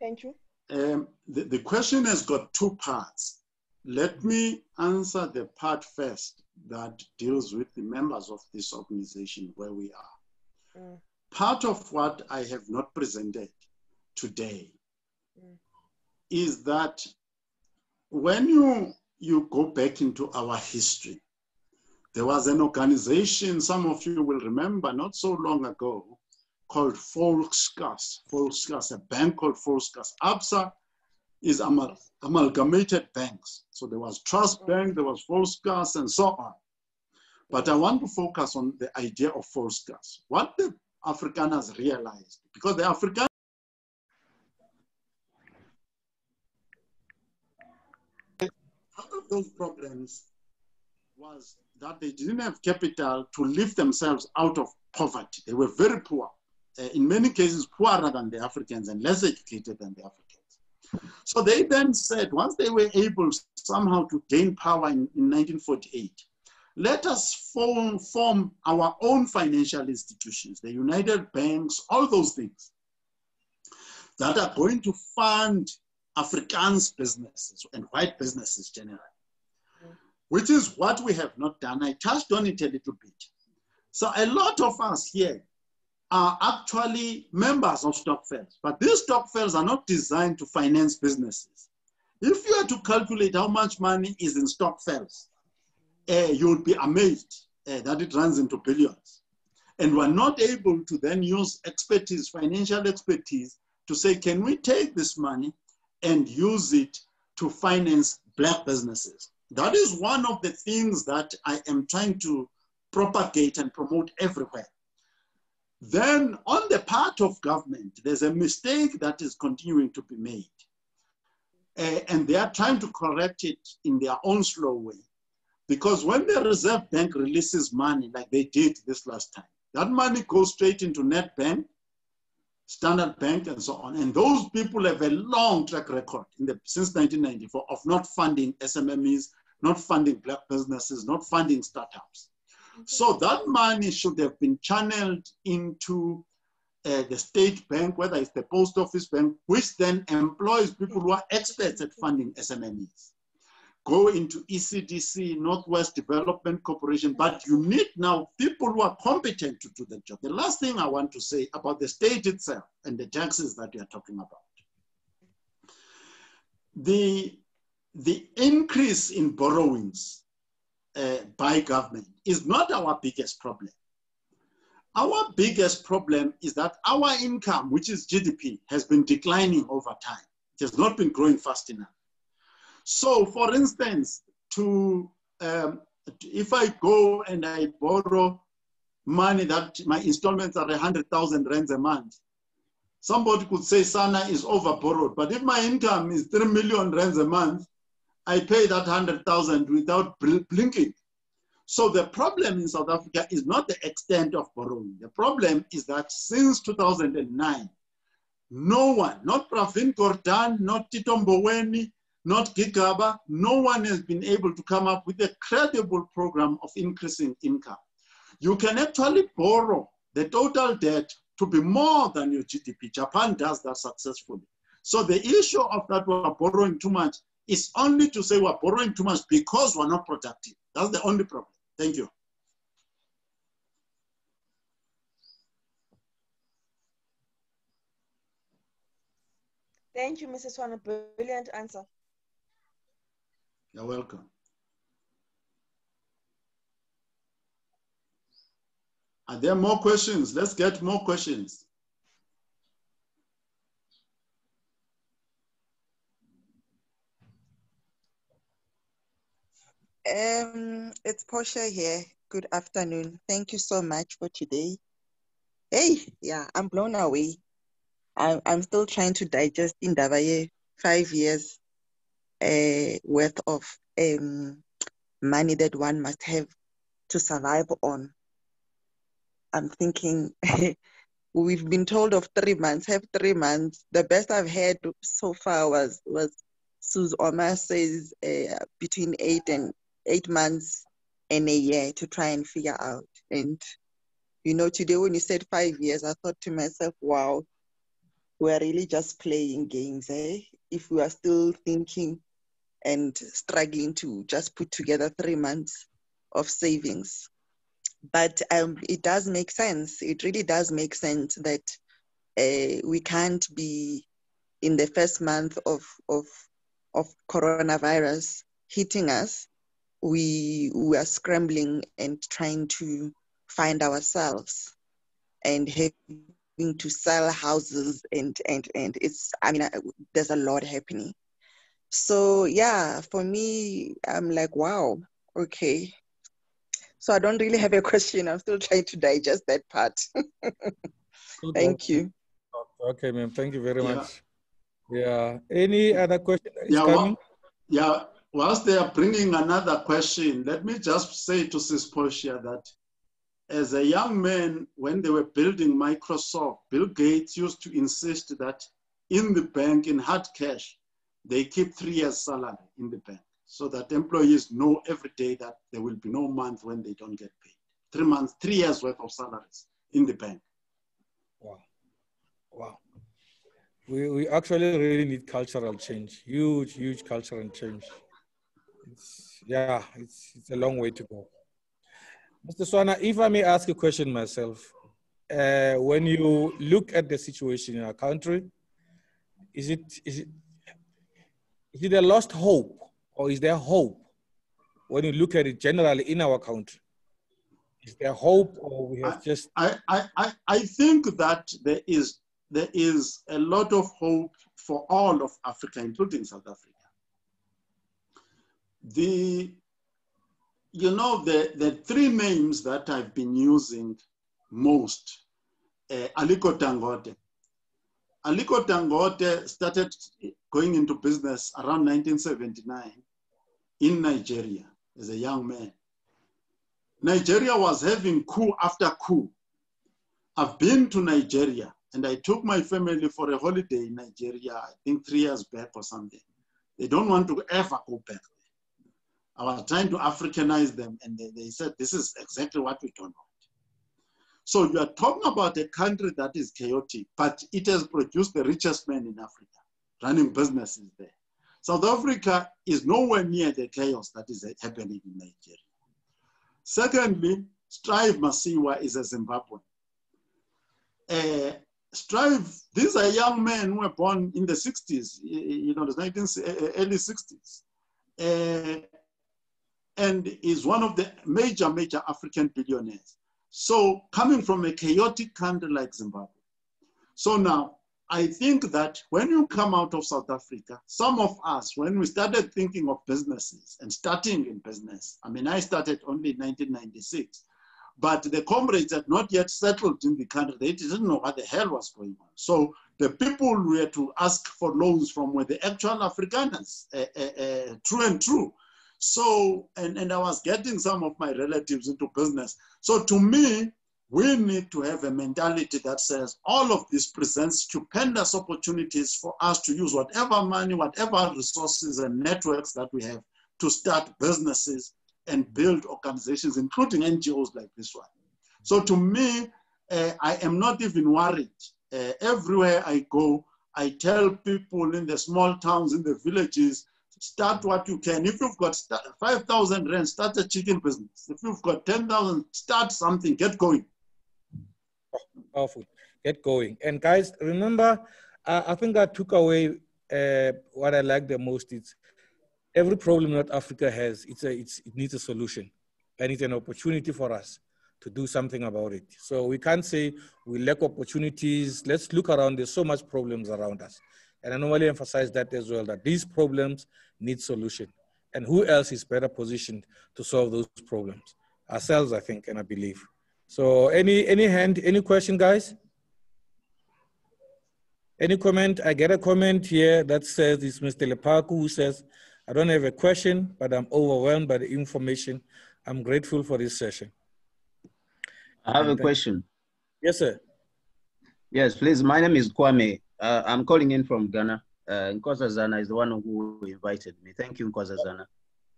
Thank you.
Um, the, the question has got two parts. Let me answer the part first that deals with the members of this organization where we are. Mm. Part of what I have not presented today. Is that when you, you go back into our history, there was an organization, some of you will remember not so long ago, called Volkskas, Volkskas, a bank called Volkskas. ABSA is amal amalgamated banks. So there was Trust Bank, there was Volkskas, and so on. But I want to focus on the idea of Volkskas. What the Afrikaners realized, because the Afrikaners Part of those problems was that they didn't have capital to lift themselves out of poverty. They were very poor. Uh, in many cases, poorer than the Africans and less educated than the Africans. So they then said, once they were able somehow to gain power in, in 1948, let us form, form our own financial institutions, the United Banks, all those things that are going to fund Afrikaans businesses and white businesses generally, which is what we have not done. I touched on it a little bit. So a lot of us here are actually members of stokvels, but these stokvels are not designed to finance businesses. If you are to calculate how much money is in stokvels, uh, you'll be amazed uh, that it runs into billions. And we're not able to then use expertise, financial expertise, to say, can we take this money and use it to finance black businesses? That is one of the things that I am trying to propagate and promote everywhere. Then on the part of government, there's a mistake that is continuing to be made. Uh, and they are trying to correct it in their own slow way. Because when the Reserve Bank releases money like they did this last time, that money goes straight into Nedbank Standard Bank, and so on. And those people have a long track record in the, since 1994 of not funding SMMEs, not funding black businesses, not funding startups. So that money should have been channeled into uh, the state bank, whether it's the post office bank, which then employs people who are experts at funding SMMEs. Go into ECDC, Northwest Development Corporation, but you need now people who are competent to do the job. The last thing I want to say about the state itself and the taxes that you are talking about. The, the increase in borrowings uh, by government is not our biggest problem. Our biggest problem is that our income, which is GDP, has been declining over time. It has not been growing fast enough. So, for instance, to um, if I go and I borrow money that my installments are 100,000 rands a month, somebody could say Swana is over borrowed. But if my income is 3 million rands a month, I pay that 100,000 without blinking. So the problem in South Africa is not the extent of borrowing. The problem is that since 2009, no one, not Pravin Gordhan, not Tito Mboweni, not Gigaba, no one has been able to come up with a credible program of increasing income. You can actually borrow the total debt to be more than your GDP. Japan does that successfully. So the issue of that we're borrowing too much is only to say we're borrowing too much because we're not productive. That's the only problem. Thank you.
Thank you, Mrs. Swana. Brilliant answer.
You're welcome. Are there more questions? Let's get more questions.
Um, it's Portia here. Good afternoon. Thank you so much for today. Hey, yeah, I'm blown away. I'm, I'm still trying to digest in five years uh, worth of um, money that one must have to survive on. I'm thinking we've been told of three months, have three months. The best I've had so far was was Sus Omar says uh, between eight and eight months and a year to try and figure out. And you know, today when you said five years, I thought to myself, wow, we're really just playing games, eh? If we are still thinking and struggling to just put together three months of savings. But um, it does make sense. It really does make sense that uh, we can't be in the first month of, of, of coronavirus hitting us we we are scrambling and trying to find ourselves and having to sell houses and and and it's i mean there's a lot happening so yeah for me i'm like wow okay. So i don't really have a question. I'm still trying to digest that part. Thank you.
Okay ma'am. Thank you very yeah. much. Yeah. Any other question
yeah, well, yeah whilst they are bringing another question, let me just say to Sis Portia that as a young man, when they were building Microsoft, Bill Gates used to insist that in the bank, in hard cash, they keep three years' salary in the bank so that employees know every day that there will be no month when they don't get paid. Three months, three years worth of salaries in the bank.
Wow. Wow. We, we actually really need cultural change, huge, huge cultural change it's, yeah, it's, it's a long way to go. Mr. Swana, if I may ask a question myself, uh, when you look at the situation in our country, is it, is it, is it a lost hope or is there hope when you look at it generally in our country? Is there hope or we have
I,
just...
I, I, I think that there is, there is a lot of hope for all of Africa, including South Africa the you know the the three names that I've been using most, uh, Aliko Dangote. Aliko Dangote started going into business around 1979 in Nigeria as a young man. Nigeria was having coup after coup. I've been to Nigeria and I took my family for a holiday in Nigeria, I think three years back or something. They don't want to ever go back. I was trying to Africanize them, and they, they said, This is exactly what we don't want. So you are talking about a country that is chaotic, but it has produced the richest man in Africa, running businesses there. South Africa is nowhere near the chaos that is happening in Nigeria. Secondly, Strive Masiyiwa is a Zimbabwean. Uh, Strive, these are young men who were born in the 60s, you know, the 19, early 60s. Uh, and is one of the major, major African billionaires. So coming from a chaotic country like Zimbabwe. So now, I think that when you come out of South Africa, some of us, when we started thinking of businesses and starting in business, I mean, I started only in 1996, but the comrades had not yet settled in the country. They didn't know what the hell was going on. So the people were to ask for loans from were the actual Afrikaners, uh, uh, uh, true and true. So, and, and I was getting some of my relatives into business. So to me, we need to have a mentality that says all of this presents stupendous opportunities for us to use whatever money, whatever resources and networks that we have to start businesses and build organizations, including NGOs like this one. So to me, uh, I am not even worried. Uh, everywhere I go, I tell people in the small towns, in the villages, start what you can. If you've got 5,000 rand, start a chicken business. If you've got 10,000, start something, get going.
Powerful, get going. And guys, remember, uh, I think I took away uh, what I like the most. It's every problem that Africa has, it's a, it's, it needs a solution. And it's an opportunity for us to do something about it. So we can't say we lack opportunities. Let's look around. There's so much problems around us. And I normally emphasize that as well, that these problems need solution. And who else is better positioned to solve those problems? Ourselves, I think, and I believe. So any, any hand, any question, guys? Any comment? I get a comment here that says it's Mr. Lepaku who says, I don't have a question, but I'm overwhelmed by the information. I'm grateful for this session.
I have a question.
Yes, sir.
Yes, please. My name is Kwame. Uh, I'm calling in from Ghana. Uh, Nkosazana is the one who invited me. Thank you, Nkosazana.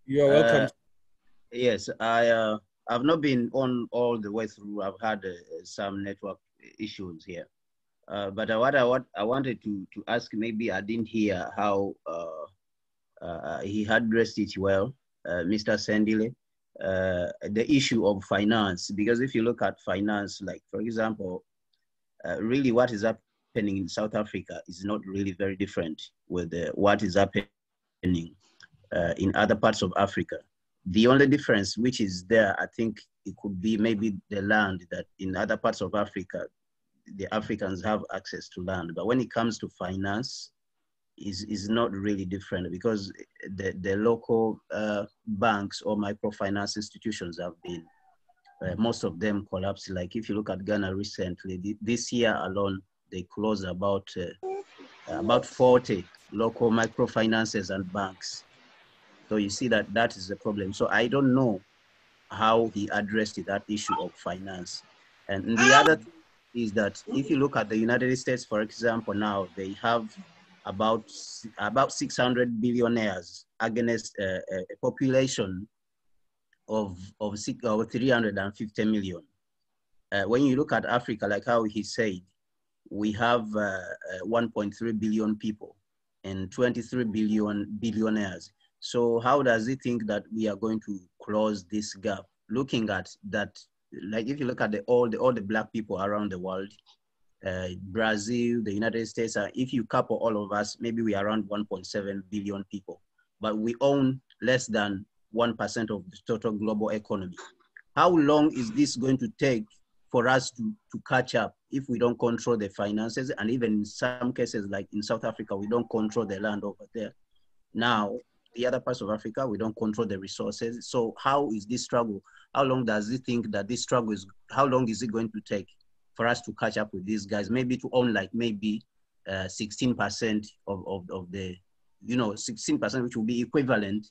You are welcome. Uh,
yes, I uh, I've not been on all the way through. I've had uh, some network issues here. Uh, but what I, what I wanted to, to ask, maybe I didn't hear how uh, uh, he addressed it well, uh, Mr. Sandile, uh, the issue of finance. Because if you look at finance, like for example, really what is happening in South Africa is not really very different with what is happening in other parts of Africa. The only difference which is there, I think it could be maybe the land that in other parts of Africa, the Africans have access to land. But when it comes to finance, is, is not really different because the, the local uh, banks or microfinance institutions have been, uh, most of them collapsed. Like if you look at Ghana recently, this year alone, they closed about, uh, about 40 local microfinances and banks. So you see that that is the problem. So I don't know how he addressed that issue of finance. And the other thing is that if you look at the United States, for example, now they have about about 600 billionaires against a, a population of of, six, of 350 million. Uh, when you look at Africa, like how he said, we have uh, uh 1.3 billion people and 23 billion billionaires. So how does he think that we are going to close this gap? Looking at that, like if you look at the, all the all the black people around the world, uh, Brazil, the United States, uh, if you couple all of us, maybe we are around 1.7 billion people, but we own less than 1% of the total global economy. How long is this going to take for us to, to catch up if we don't control the finances? And even in some cases, like in South Africa, we don't control the land over there. Now, the other parts of Africa, we don't control the resources. So how is this struggle? How long does he think that this struggle is, how long is it going to take? for us to catch up with these guys, maybe to own like maybe 16% uh, of, of, of the, you know, 16%, which will be equivalent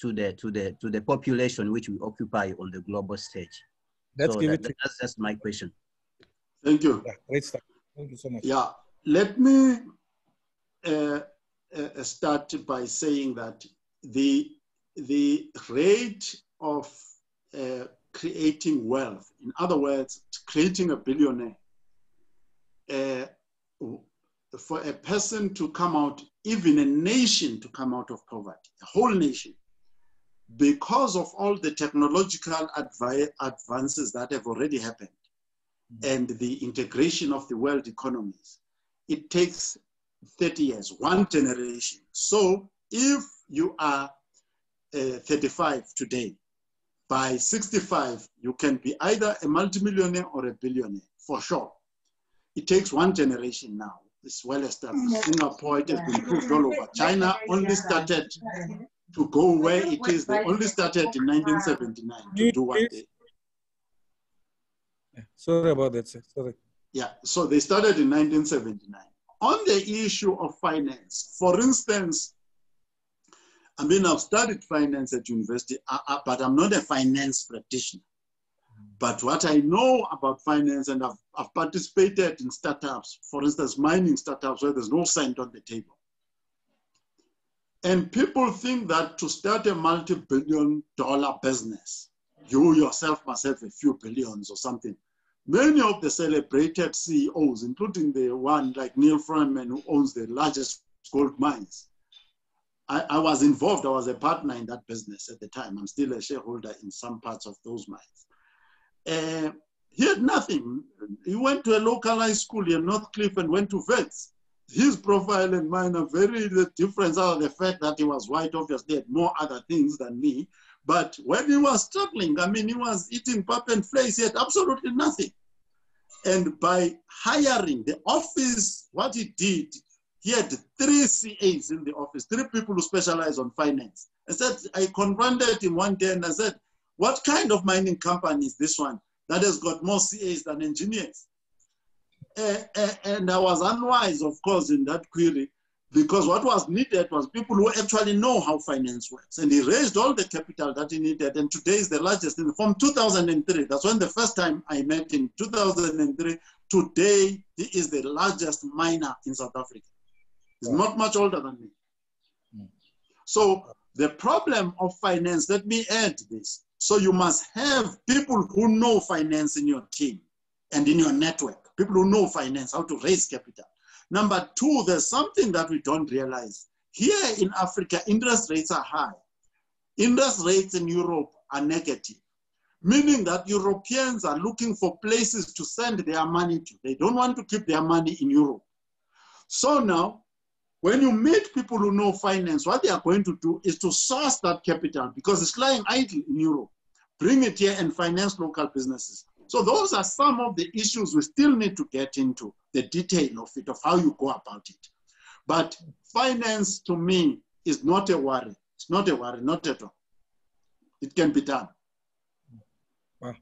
to the, to the, to the population which we occupy on the global stage.
Let's
so that, that's, that's my question.
Thank you.
Yeah, great stuff. Thank you so much.
Yeah, let me uh, uh, start by saying that the the rate of uh, creating wealth, in other words, creating a billionaire, uh, for a person to come out, even a nation to come out of poverty, a whole nation, because of all the technological advi- advances that have already happened and the integration of the world economies, it takes 30 years, one generation. So if you are uh, 35 today, by 65, you can be either a multimillionaire or a billionaire, for sure. It takes one generation now. It's well established. Singapore, it has been proved all over. China only started to go where it is. They only started in 1979 to do what they,
Sorry about that, sir. Sorry.
yeah, so they started in 1979. On the issue of finance, for instance, I mean, I've studied finance at university, but I'm not a finance practitioner. But what I know about finance, and I've, I've participated in startups, for instance, mining startups where there's no cent on the table. And people think that to start a multi billion dollar business, you yourself must have a few billions or something. Many of the celebrated CEOs, including the one like Neal Froneman, who owns the largest gold mines, I, I, was involved, I was a partner in that business at the time. I'm still a shareholder in some parts of those mines. Uh, he had nothing. He went to a local high school in North Cliff and went to Wits. His profile and mine are very different out of the fact that he was white, obviously had more other things than me. But when he was struggling, I mean, he was eating pap and vleis, he had absolutely nothing. And by hiring the office, what he did, he had three CAs in the office, three people who specialize on finance. I said, I confronted him one day and I said, what kind of mining company is this one that has got more CAs than engineers? Uh, uh, and I was unwise, of course, in that query because what was needed was people who actually know how finance works. And he raised all the capital that he needed. And today is the largest in, from 2003. That's when the first time I met him, 2003. Today, he is the largest miner in South Africa. He's not much older than me. Hmm. So the problem of finance, let me add this. So you must have people who know finance in your team and in your network, people who know finance, how to raise capital. Number two, there's something that we don't realize. Here in Africa, interest rates are high. Interest rates in Europe are negative, meaning that Europeans are looking for places to send their money to. They don't want to keep their money in Europe. So now, when you meet people who know finance, what they are going to do is to source that capital because it's lying idle in Europe, bring it here and finance local businesses. So those are some of the issues we still need to get into the detail of it, of how you go about it. But finance to me is not a worry. It's not a worry, not at all. It can be done.
Wow.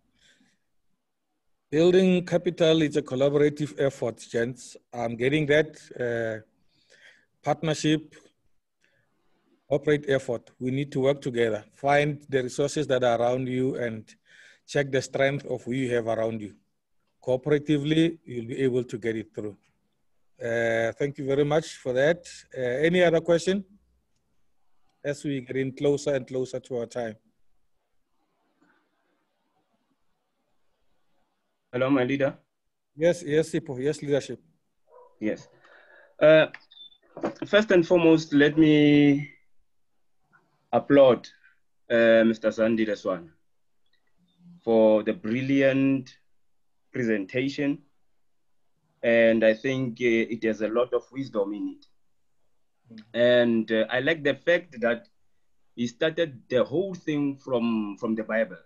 Building capital is a collaborative effort, gents. I'm getting that. Uh, partnership, operate effort. We need to work together. Find the resources that are around you and check the strength of who you have around you. Cooperatively, you'll be able to get it through. Uh, thank you very much for that. Uh, any other question? As we get in closer and closer to our time.
Hello, my leader.
Yes, yes, Sipho. Yes, leadership.
Yes. Uh, first and foremost, let me applaud uh, Mr. Sandile Swana for the brilliant presentation. And I think uh, it has a lot of wisdom in it. And uh, I like the fact that he started the whole thing from, from the Bible.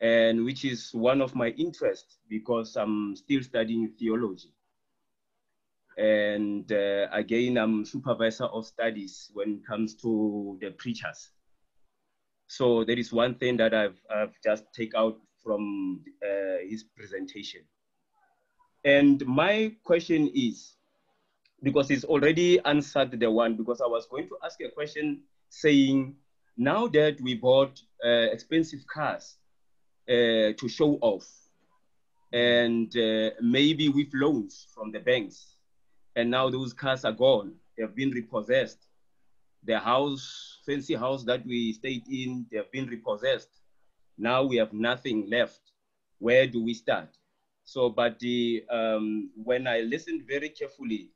And which is one of my interests because I'm still studying theology. And uh, again, I'm supervisor of studies when it comes to the preachers. So that is one thing that I've, I've just take out from uh, his presentation. And my question is, because he's already answered the one, because I was going to ask a question saying, now that we bought uh, expensive cars uh, to show off, and uh, maybe with loans from the banks. And now those cars are gone. They've been repossessed. The house, fancy house that we stayed in, they've been repossessed. Now we have nothing left. Where do we start? So, but the, um, when I listened very carefully,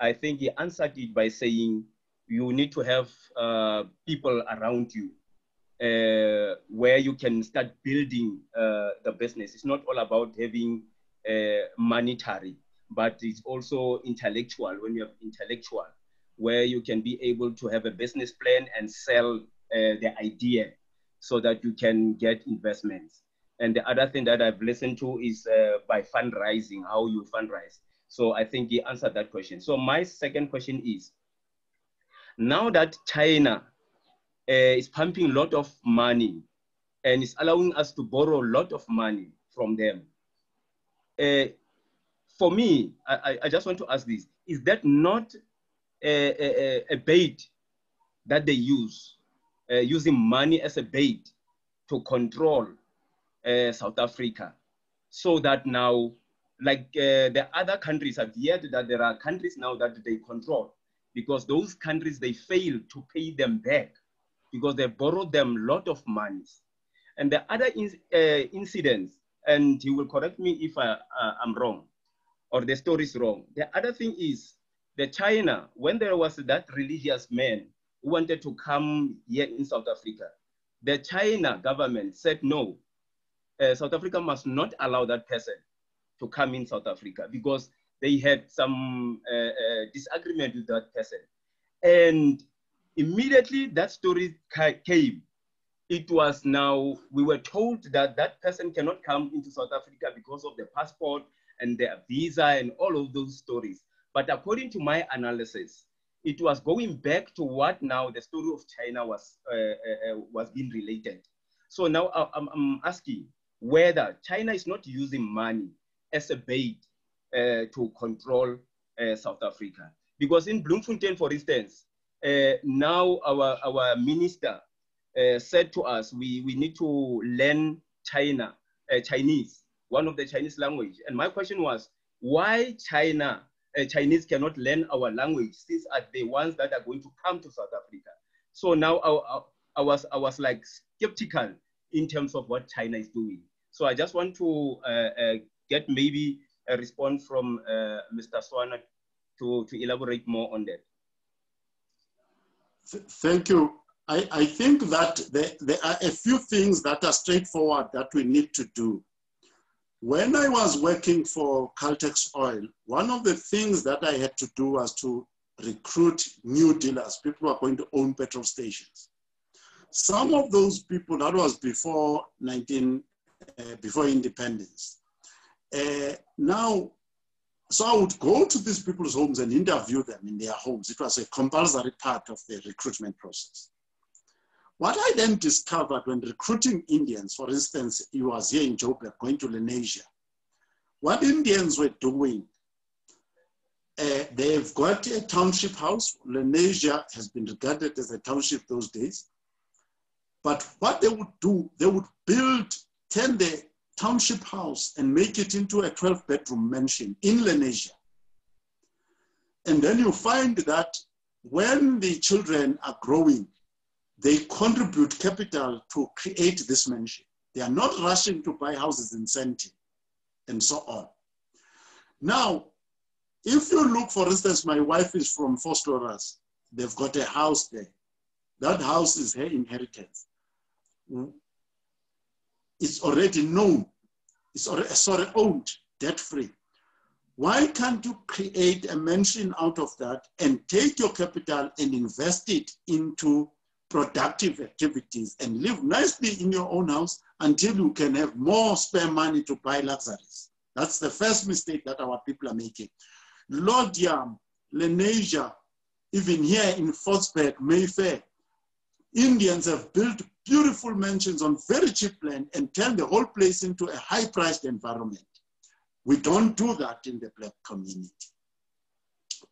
I think he answered it by saying, you need to have uh, people around you uh, where you can start building uh, the business. It's not all about having uh, monetary, but it's also intellectual. When you have intellectual, where you can be able to have a business plan and sell uh, the idea so that you can get investments. And the other thing that I've listened to is uh, by fundraising, how you fundraise. So I think he answered that question. So my second question is, now that China uh, is pumping a lot of money and is allowing us to borrow a lot of money from them, uh, for me, I, I just want to ask this, is that not a, a, a bait that they use, uh, using money as a bait to control uh, South Africa so that now, like uh, the other countries have yet that there are countries now that they control because those countries, they fail to pay them back because they borrowed them a lot of money. And the other in, uh, incidents, and he will correct me if I, uh, I'm wrong or the story is wrong. The other thing is the China, when there was that religious man who wanted to come here in South Africa, the China government said no, uh, South Africa must not allow that person to come in South Africa because they had some uh, uh, disagreement with that person. And immediately that story came. It was now, we were told that that person cannot come into South Africa because of the passport and their visa and all of those stories. But according to my analysis, it was going back to what now the story of China was, uh, uh, uh was being related. So now I'm, I'm asking whether China is not using money as a bait uh, to control uh, South Africa. Because in Bloemfontein, for instance, uh, now our, our minister said to us, we, we need to learn China, Chinese, one of the Chinese language. And my question was, why China, Chinese cannot learn our language since are the ones that are going to come to South Africa? So now I, I, I was, I was like skeptical in terms of what China is doing. So I just want to uh, uh, get maybe a response from uh, Mr. Swana to, to elaborate more on that.
Thank you. I, I think that there, there are a few things that are straightforward that we need to do. When I was working for Caltex Oil, one of the things that I had to do was to recruit new dealers, people who are going to own petrol stations. Some of those people, that was before 19, uh, before independence, uh, now, so I would go to these people's homes and interview them in their homes. It was a compulsory part of the recruitment process. What I then discovered when recruiting Indians, for instance, he was here in Joburg going to Lenasia, what Indians were doing, uh, they've got a township house. Lenasia has been regarded as a township those days. But what they would do, they would build, turn the township house and make it into a 12 bedroom mansion in Lenasia. And then you find that when the children are growing, they contribute capital to create this mansion. They are not rushing to buy houses in Sandton and so on. Now, if you look, for instance, my wife is from Vosloorus. They've got a house there. That house is her inheritance. It's already known is sorry, owned, debt free. Why can't you create a mansion out of that and take your capital and invest it into productive activities and live nicely in your own house until you can have more spare money to buy luxuries? That's the first mistake that our people are making. Laudium, Lenasia, even here in Fordsburg, Mayfair, Indians have built beautiful mansions on very cheap land and turn the whole place into a high priced environment. We don't do that in the black community.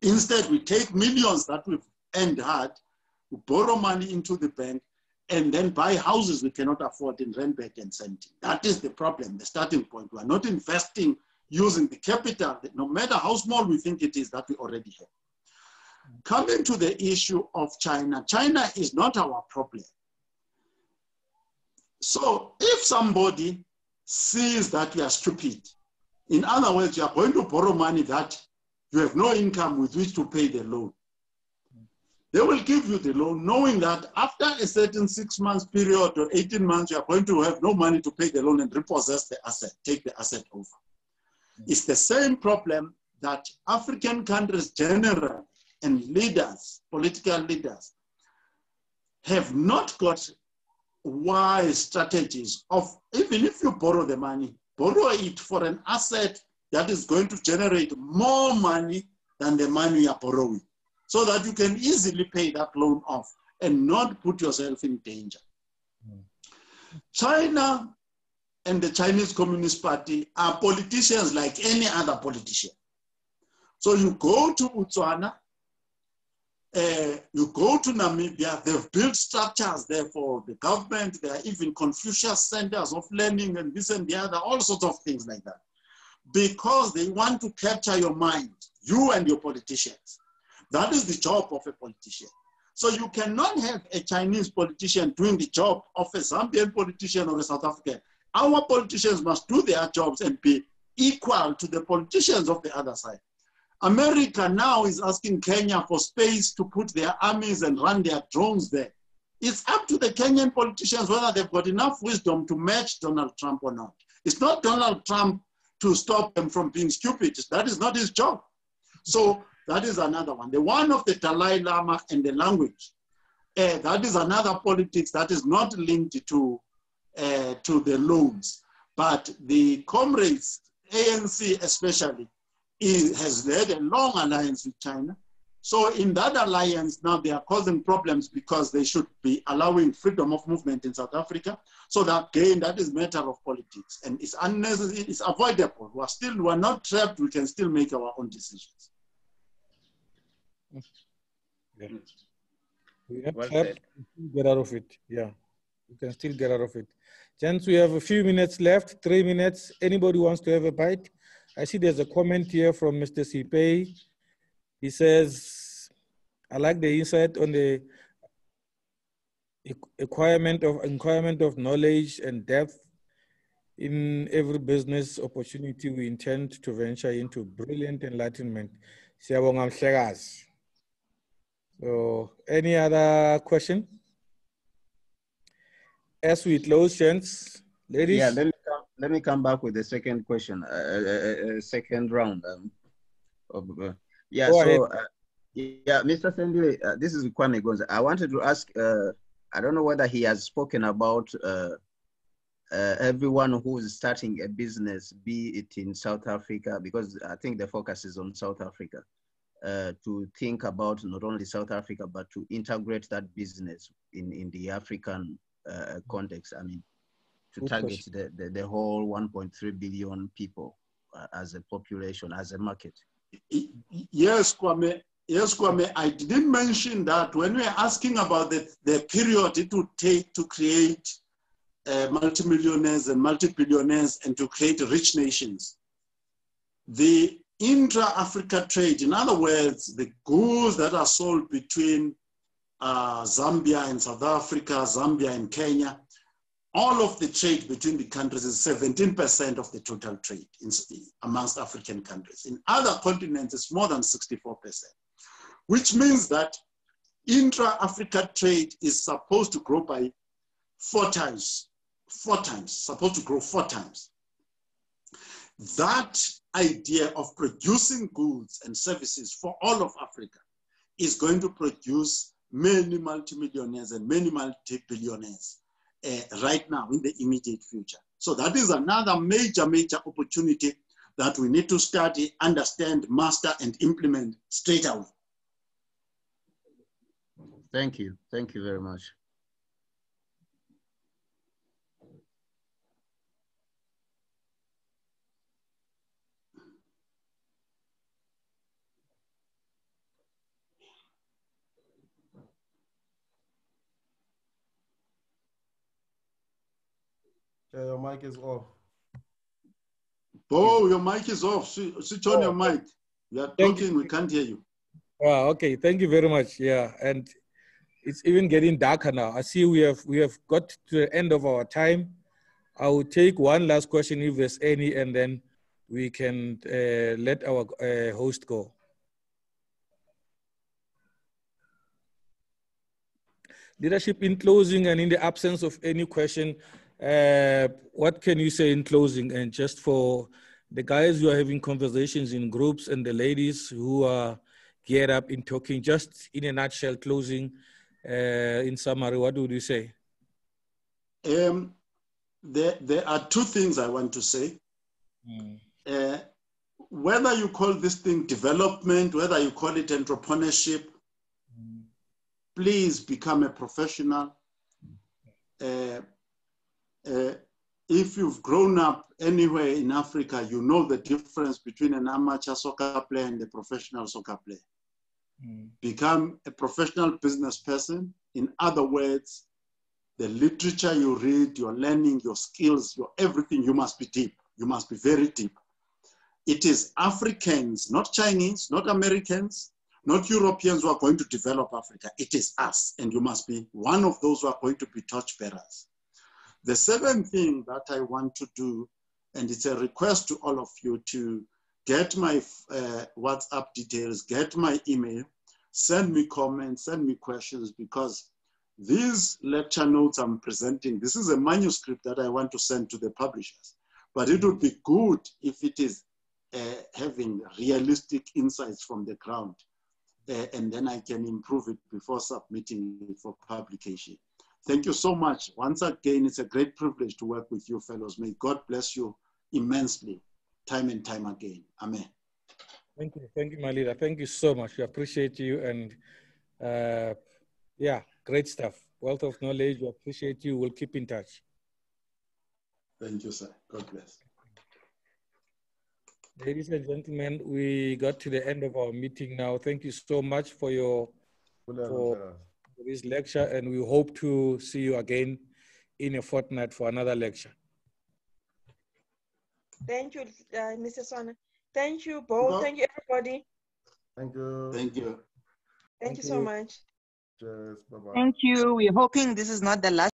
Instead, we take millions that we've earned hard, borrow money into the bank, and then buy houses we cannot afford in Randburg and Sandton. That is the problem, the starting point. We are not investing using the capital, no matter how small we think it is, that we already have. Coming to the issue of China, China is not our problem. So if somebody sees that you are stupid, in other words, you are going to borrow money that you have no income with which to pay the loan. They will give you the loan knowing that after a certain six months period or 18 months, you are going to have no money to pay the loan and repossess the asset, take the asset over. It's the same problem that African countries generally and leaders, political leaders, have not got wise strategies of even if you borrow the money, borrow it for an asset that is going to generate more money than the money you are borrowing so that you can easily pay that loan off and not put yourself in danger. China and the Chinese Communist Party are politicians like any other politician. So you go to Botswana, uh, you go to Namibia, they've built structures there for the government. There are even Confucius centers of learning and this and the other, all sorts of things like that. Because they want to capture your mind, you and your politicians. That is the job of a politician. So you cannot have a Chinese politician doing the job of a Zambian politician or a South African. Our politicians must do their jobs and be equal to the politicians of the other side. America now is asking Kenya for space to put their armies and run their drones there. It's up to the Kenyan politicians whether they've got enough wisdom to match Donald Trump or not. It's not Donald Trump to stop them from being stupid. That is not his job. So that is another one. The one of the Dalai Lama and the language. Uh, that is another politics that is not linked to, uh, to the loans. But the comrades, ANC especially, is, has led a long alliance with China. So in that alliance, now they are causing problems because they should be allowing freedom of movement in South Africa. So that again, that is matter of politics and it's unnecessary, it's avoidable. We are still, we are not trapped, we can still make our own decisions.
Yeah. Hmm. We are
Well
we can get out of it. Yeah, you can still get out of it. Gents, we have a few minutes left, three minutes. Anybody wants to have a bite? I see there's a comment here from Mr. Sipei. He says, I like the insight on the ac- acquirement of acquirement of knowledge and depth in every business opportunity we intend to venture into. Brilliant enlightenment. Siyabonga mhlekazi. So, any other question? As we close, gents, ladies.
Yeah, let me come, let me come back with the second question, uh, uh, uh, second round. Um, of, uh, yeah,
Go
so uh, yeah, Mr. Sandile, uh, this is Kwame Gonza. I wanted to ask. Uh, I don't know whether he has spoken about uh, uh, everyone who is starting a business, be it in South Africa, because I think the focus is on South Africa. Uh, to think about not only South Africa, but to integrate that business in, in the African uh, context. I mean, to
Good
target the, the, the whole 1.3 billion people uh, as a population, as a market.
Yes, Kwame. Yes, Kwame. I didn't mention that when we are asking about the, the period it would take to create uh, multimillionaires and multi-billionaires and to create rich nations. The intra-Africa trade, in other words, the goods that are sold between uh, Zambia and South Africa, Zambia and Kenya, all of the trade between the countries is 17% of the total trade in, amongst African countries. In other continents, it's more than 64%, which means that intra-Africa trade is supposed to grow by four times, four times, supposed to grow four times. That idea of producing goods and services for all of Africa is going to produce many multimillionaires and many multi-billionaires uh, right now in the immediate future. So that is another major, major opportunity that we need to study, understand, master, and implement straight away.
Thank you. Thank you very much.
Chair, your mic is off.
Oh, your mic is off. Swi- Switch on your mic. You are
Thank you.
talking, we can't hear you.
Wow, okay, thank you very much. Yeah, and it's even getting darker now. I see we have we have got to the end of our time. I will take one last question if there's any, and then we can uh, let our uh, host go. Leadership in closing and in the absence of any question, uh, what can you say in closing? And just for the guys who are having conversations in groups and the ladies who are geared up in talking, just in a nutshell, closing, uh, in summary, what would you say?
Um, there, there are two things I want to say. Uh, whether you call this thing development, whether you call it entrepreneurship, please become a professional. Uh, uh, if you've grown up anywhere in Africa, you know the difference between an amateur soccer player and a professional soccer player. Become a professional business person. In other words, the literature you read, your learning, your skills, your everything, you must be deep. You must be very deep. It is Africans, not Chinese, not Americans, not Europeans who are going to develop Africa. It is us, and you must be one of those who are going to be torchbearers. The second thing that I want to do, and it's a request to all of you to get my uh, WhatsApp details, get my email, send me comments, send me questions, because these lecture notes I'm presenting, this is a manuscript that I want to send to the publishers. But it would be good if it is uh, having realistic insights from the ground. Uh, and then I can improve it before submitting it for publication. Thank you so much. Once again, it's a great privilege to work with you fellows. May God bless you immensely, time and time again. Amen.
Thank you, thank you, my leader. Thank you so much. We appreciate you, and uh, yeah, great stuff. Wealth of knowledge. We appreciate you. We'll keep in touch.
Thank you, sir. God bless.
Ladies and gentlemen, we got to the end of our meeting now. Thank you so much for your for for this lecture, and we hope to see you again in a fortnight for another lecture.
Thank you, uh, Mr. Swana. Thank you, Bo. Thank you, everybody.
Thank you.
Thank you.
Thank, you so much.
Cheers. Bye bye.
Thank you. We're hoping this is not the last.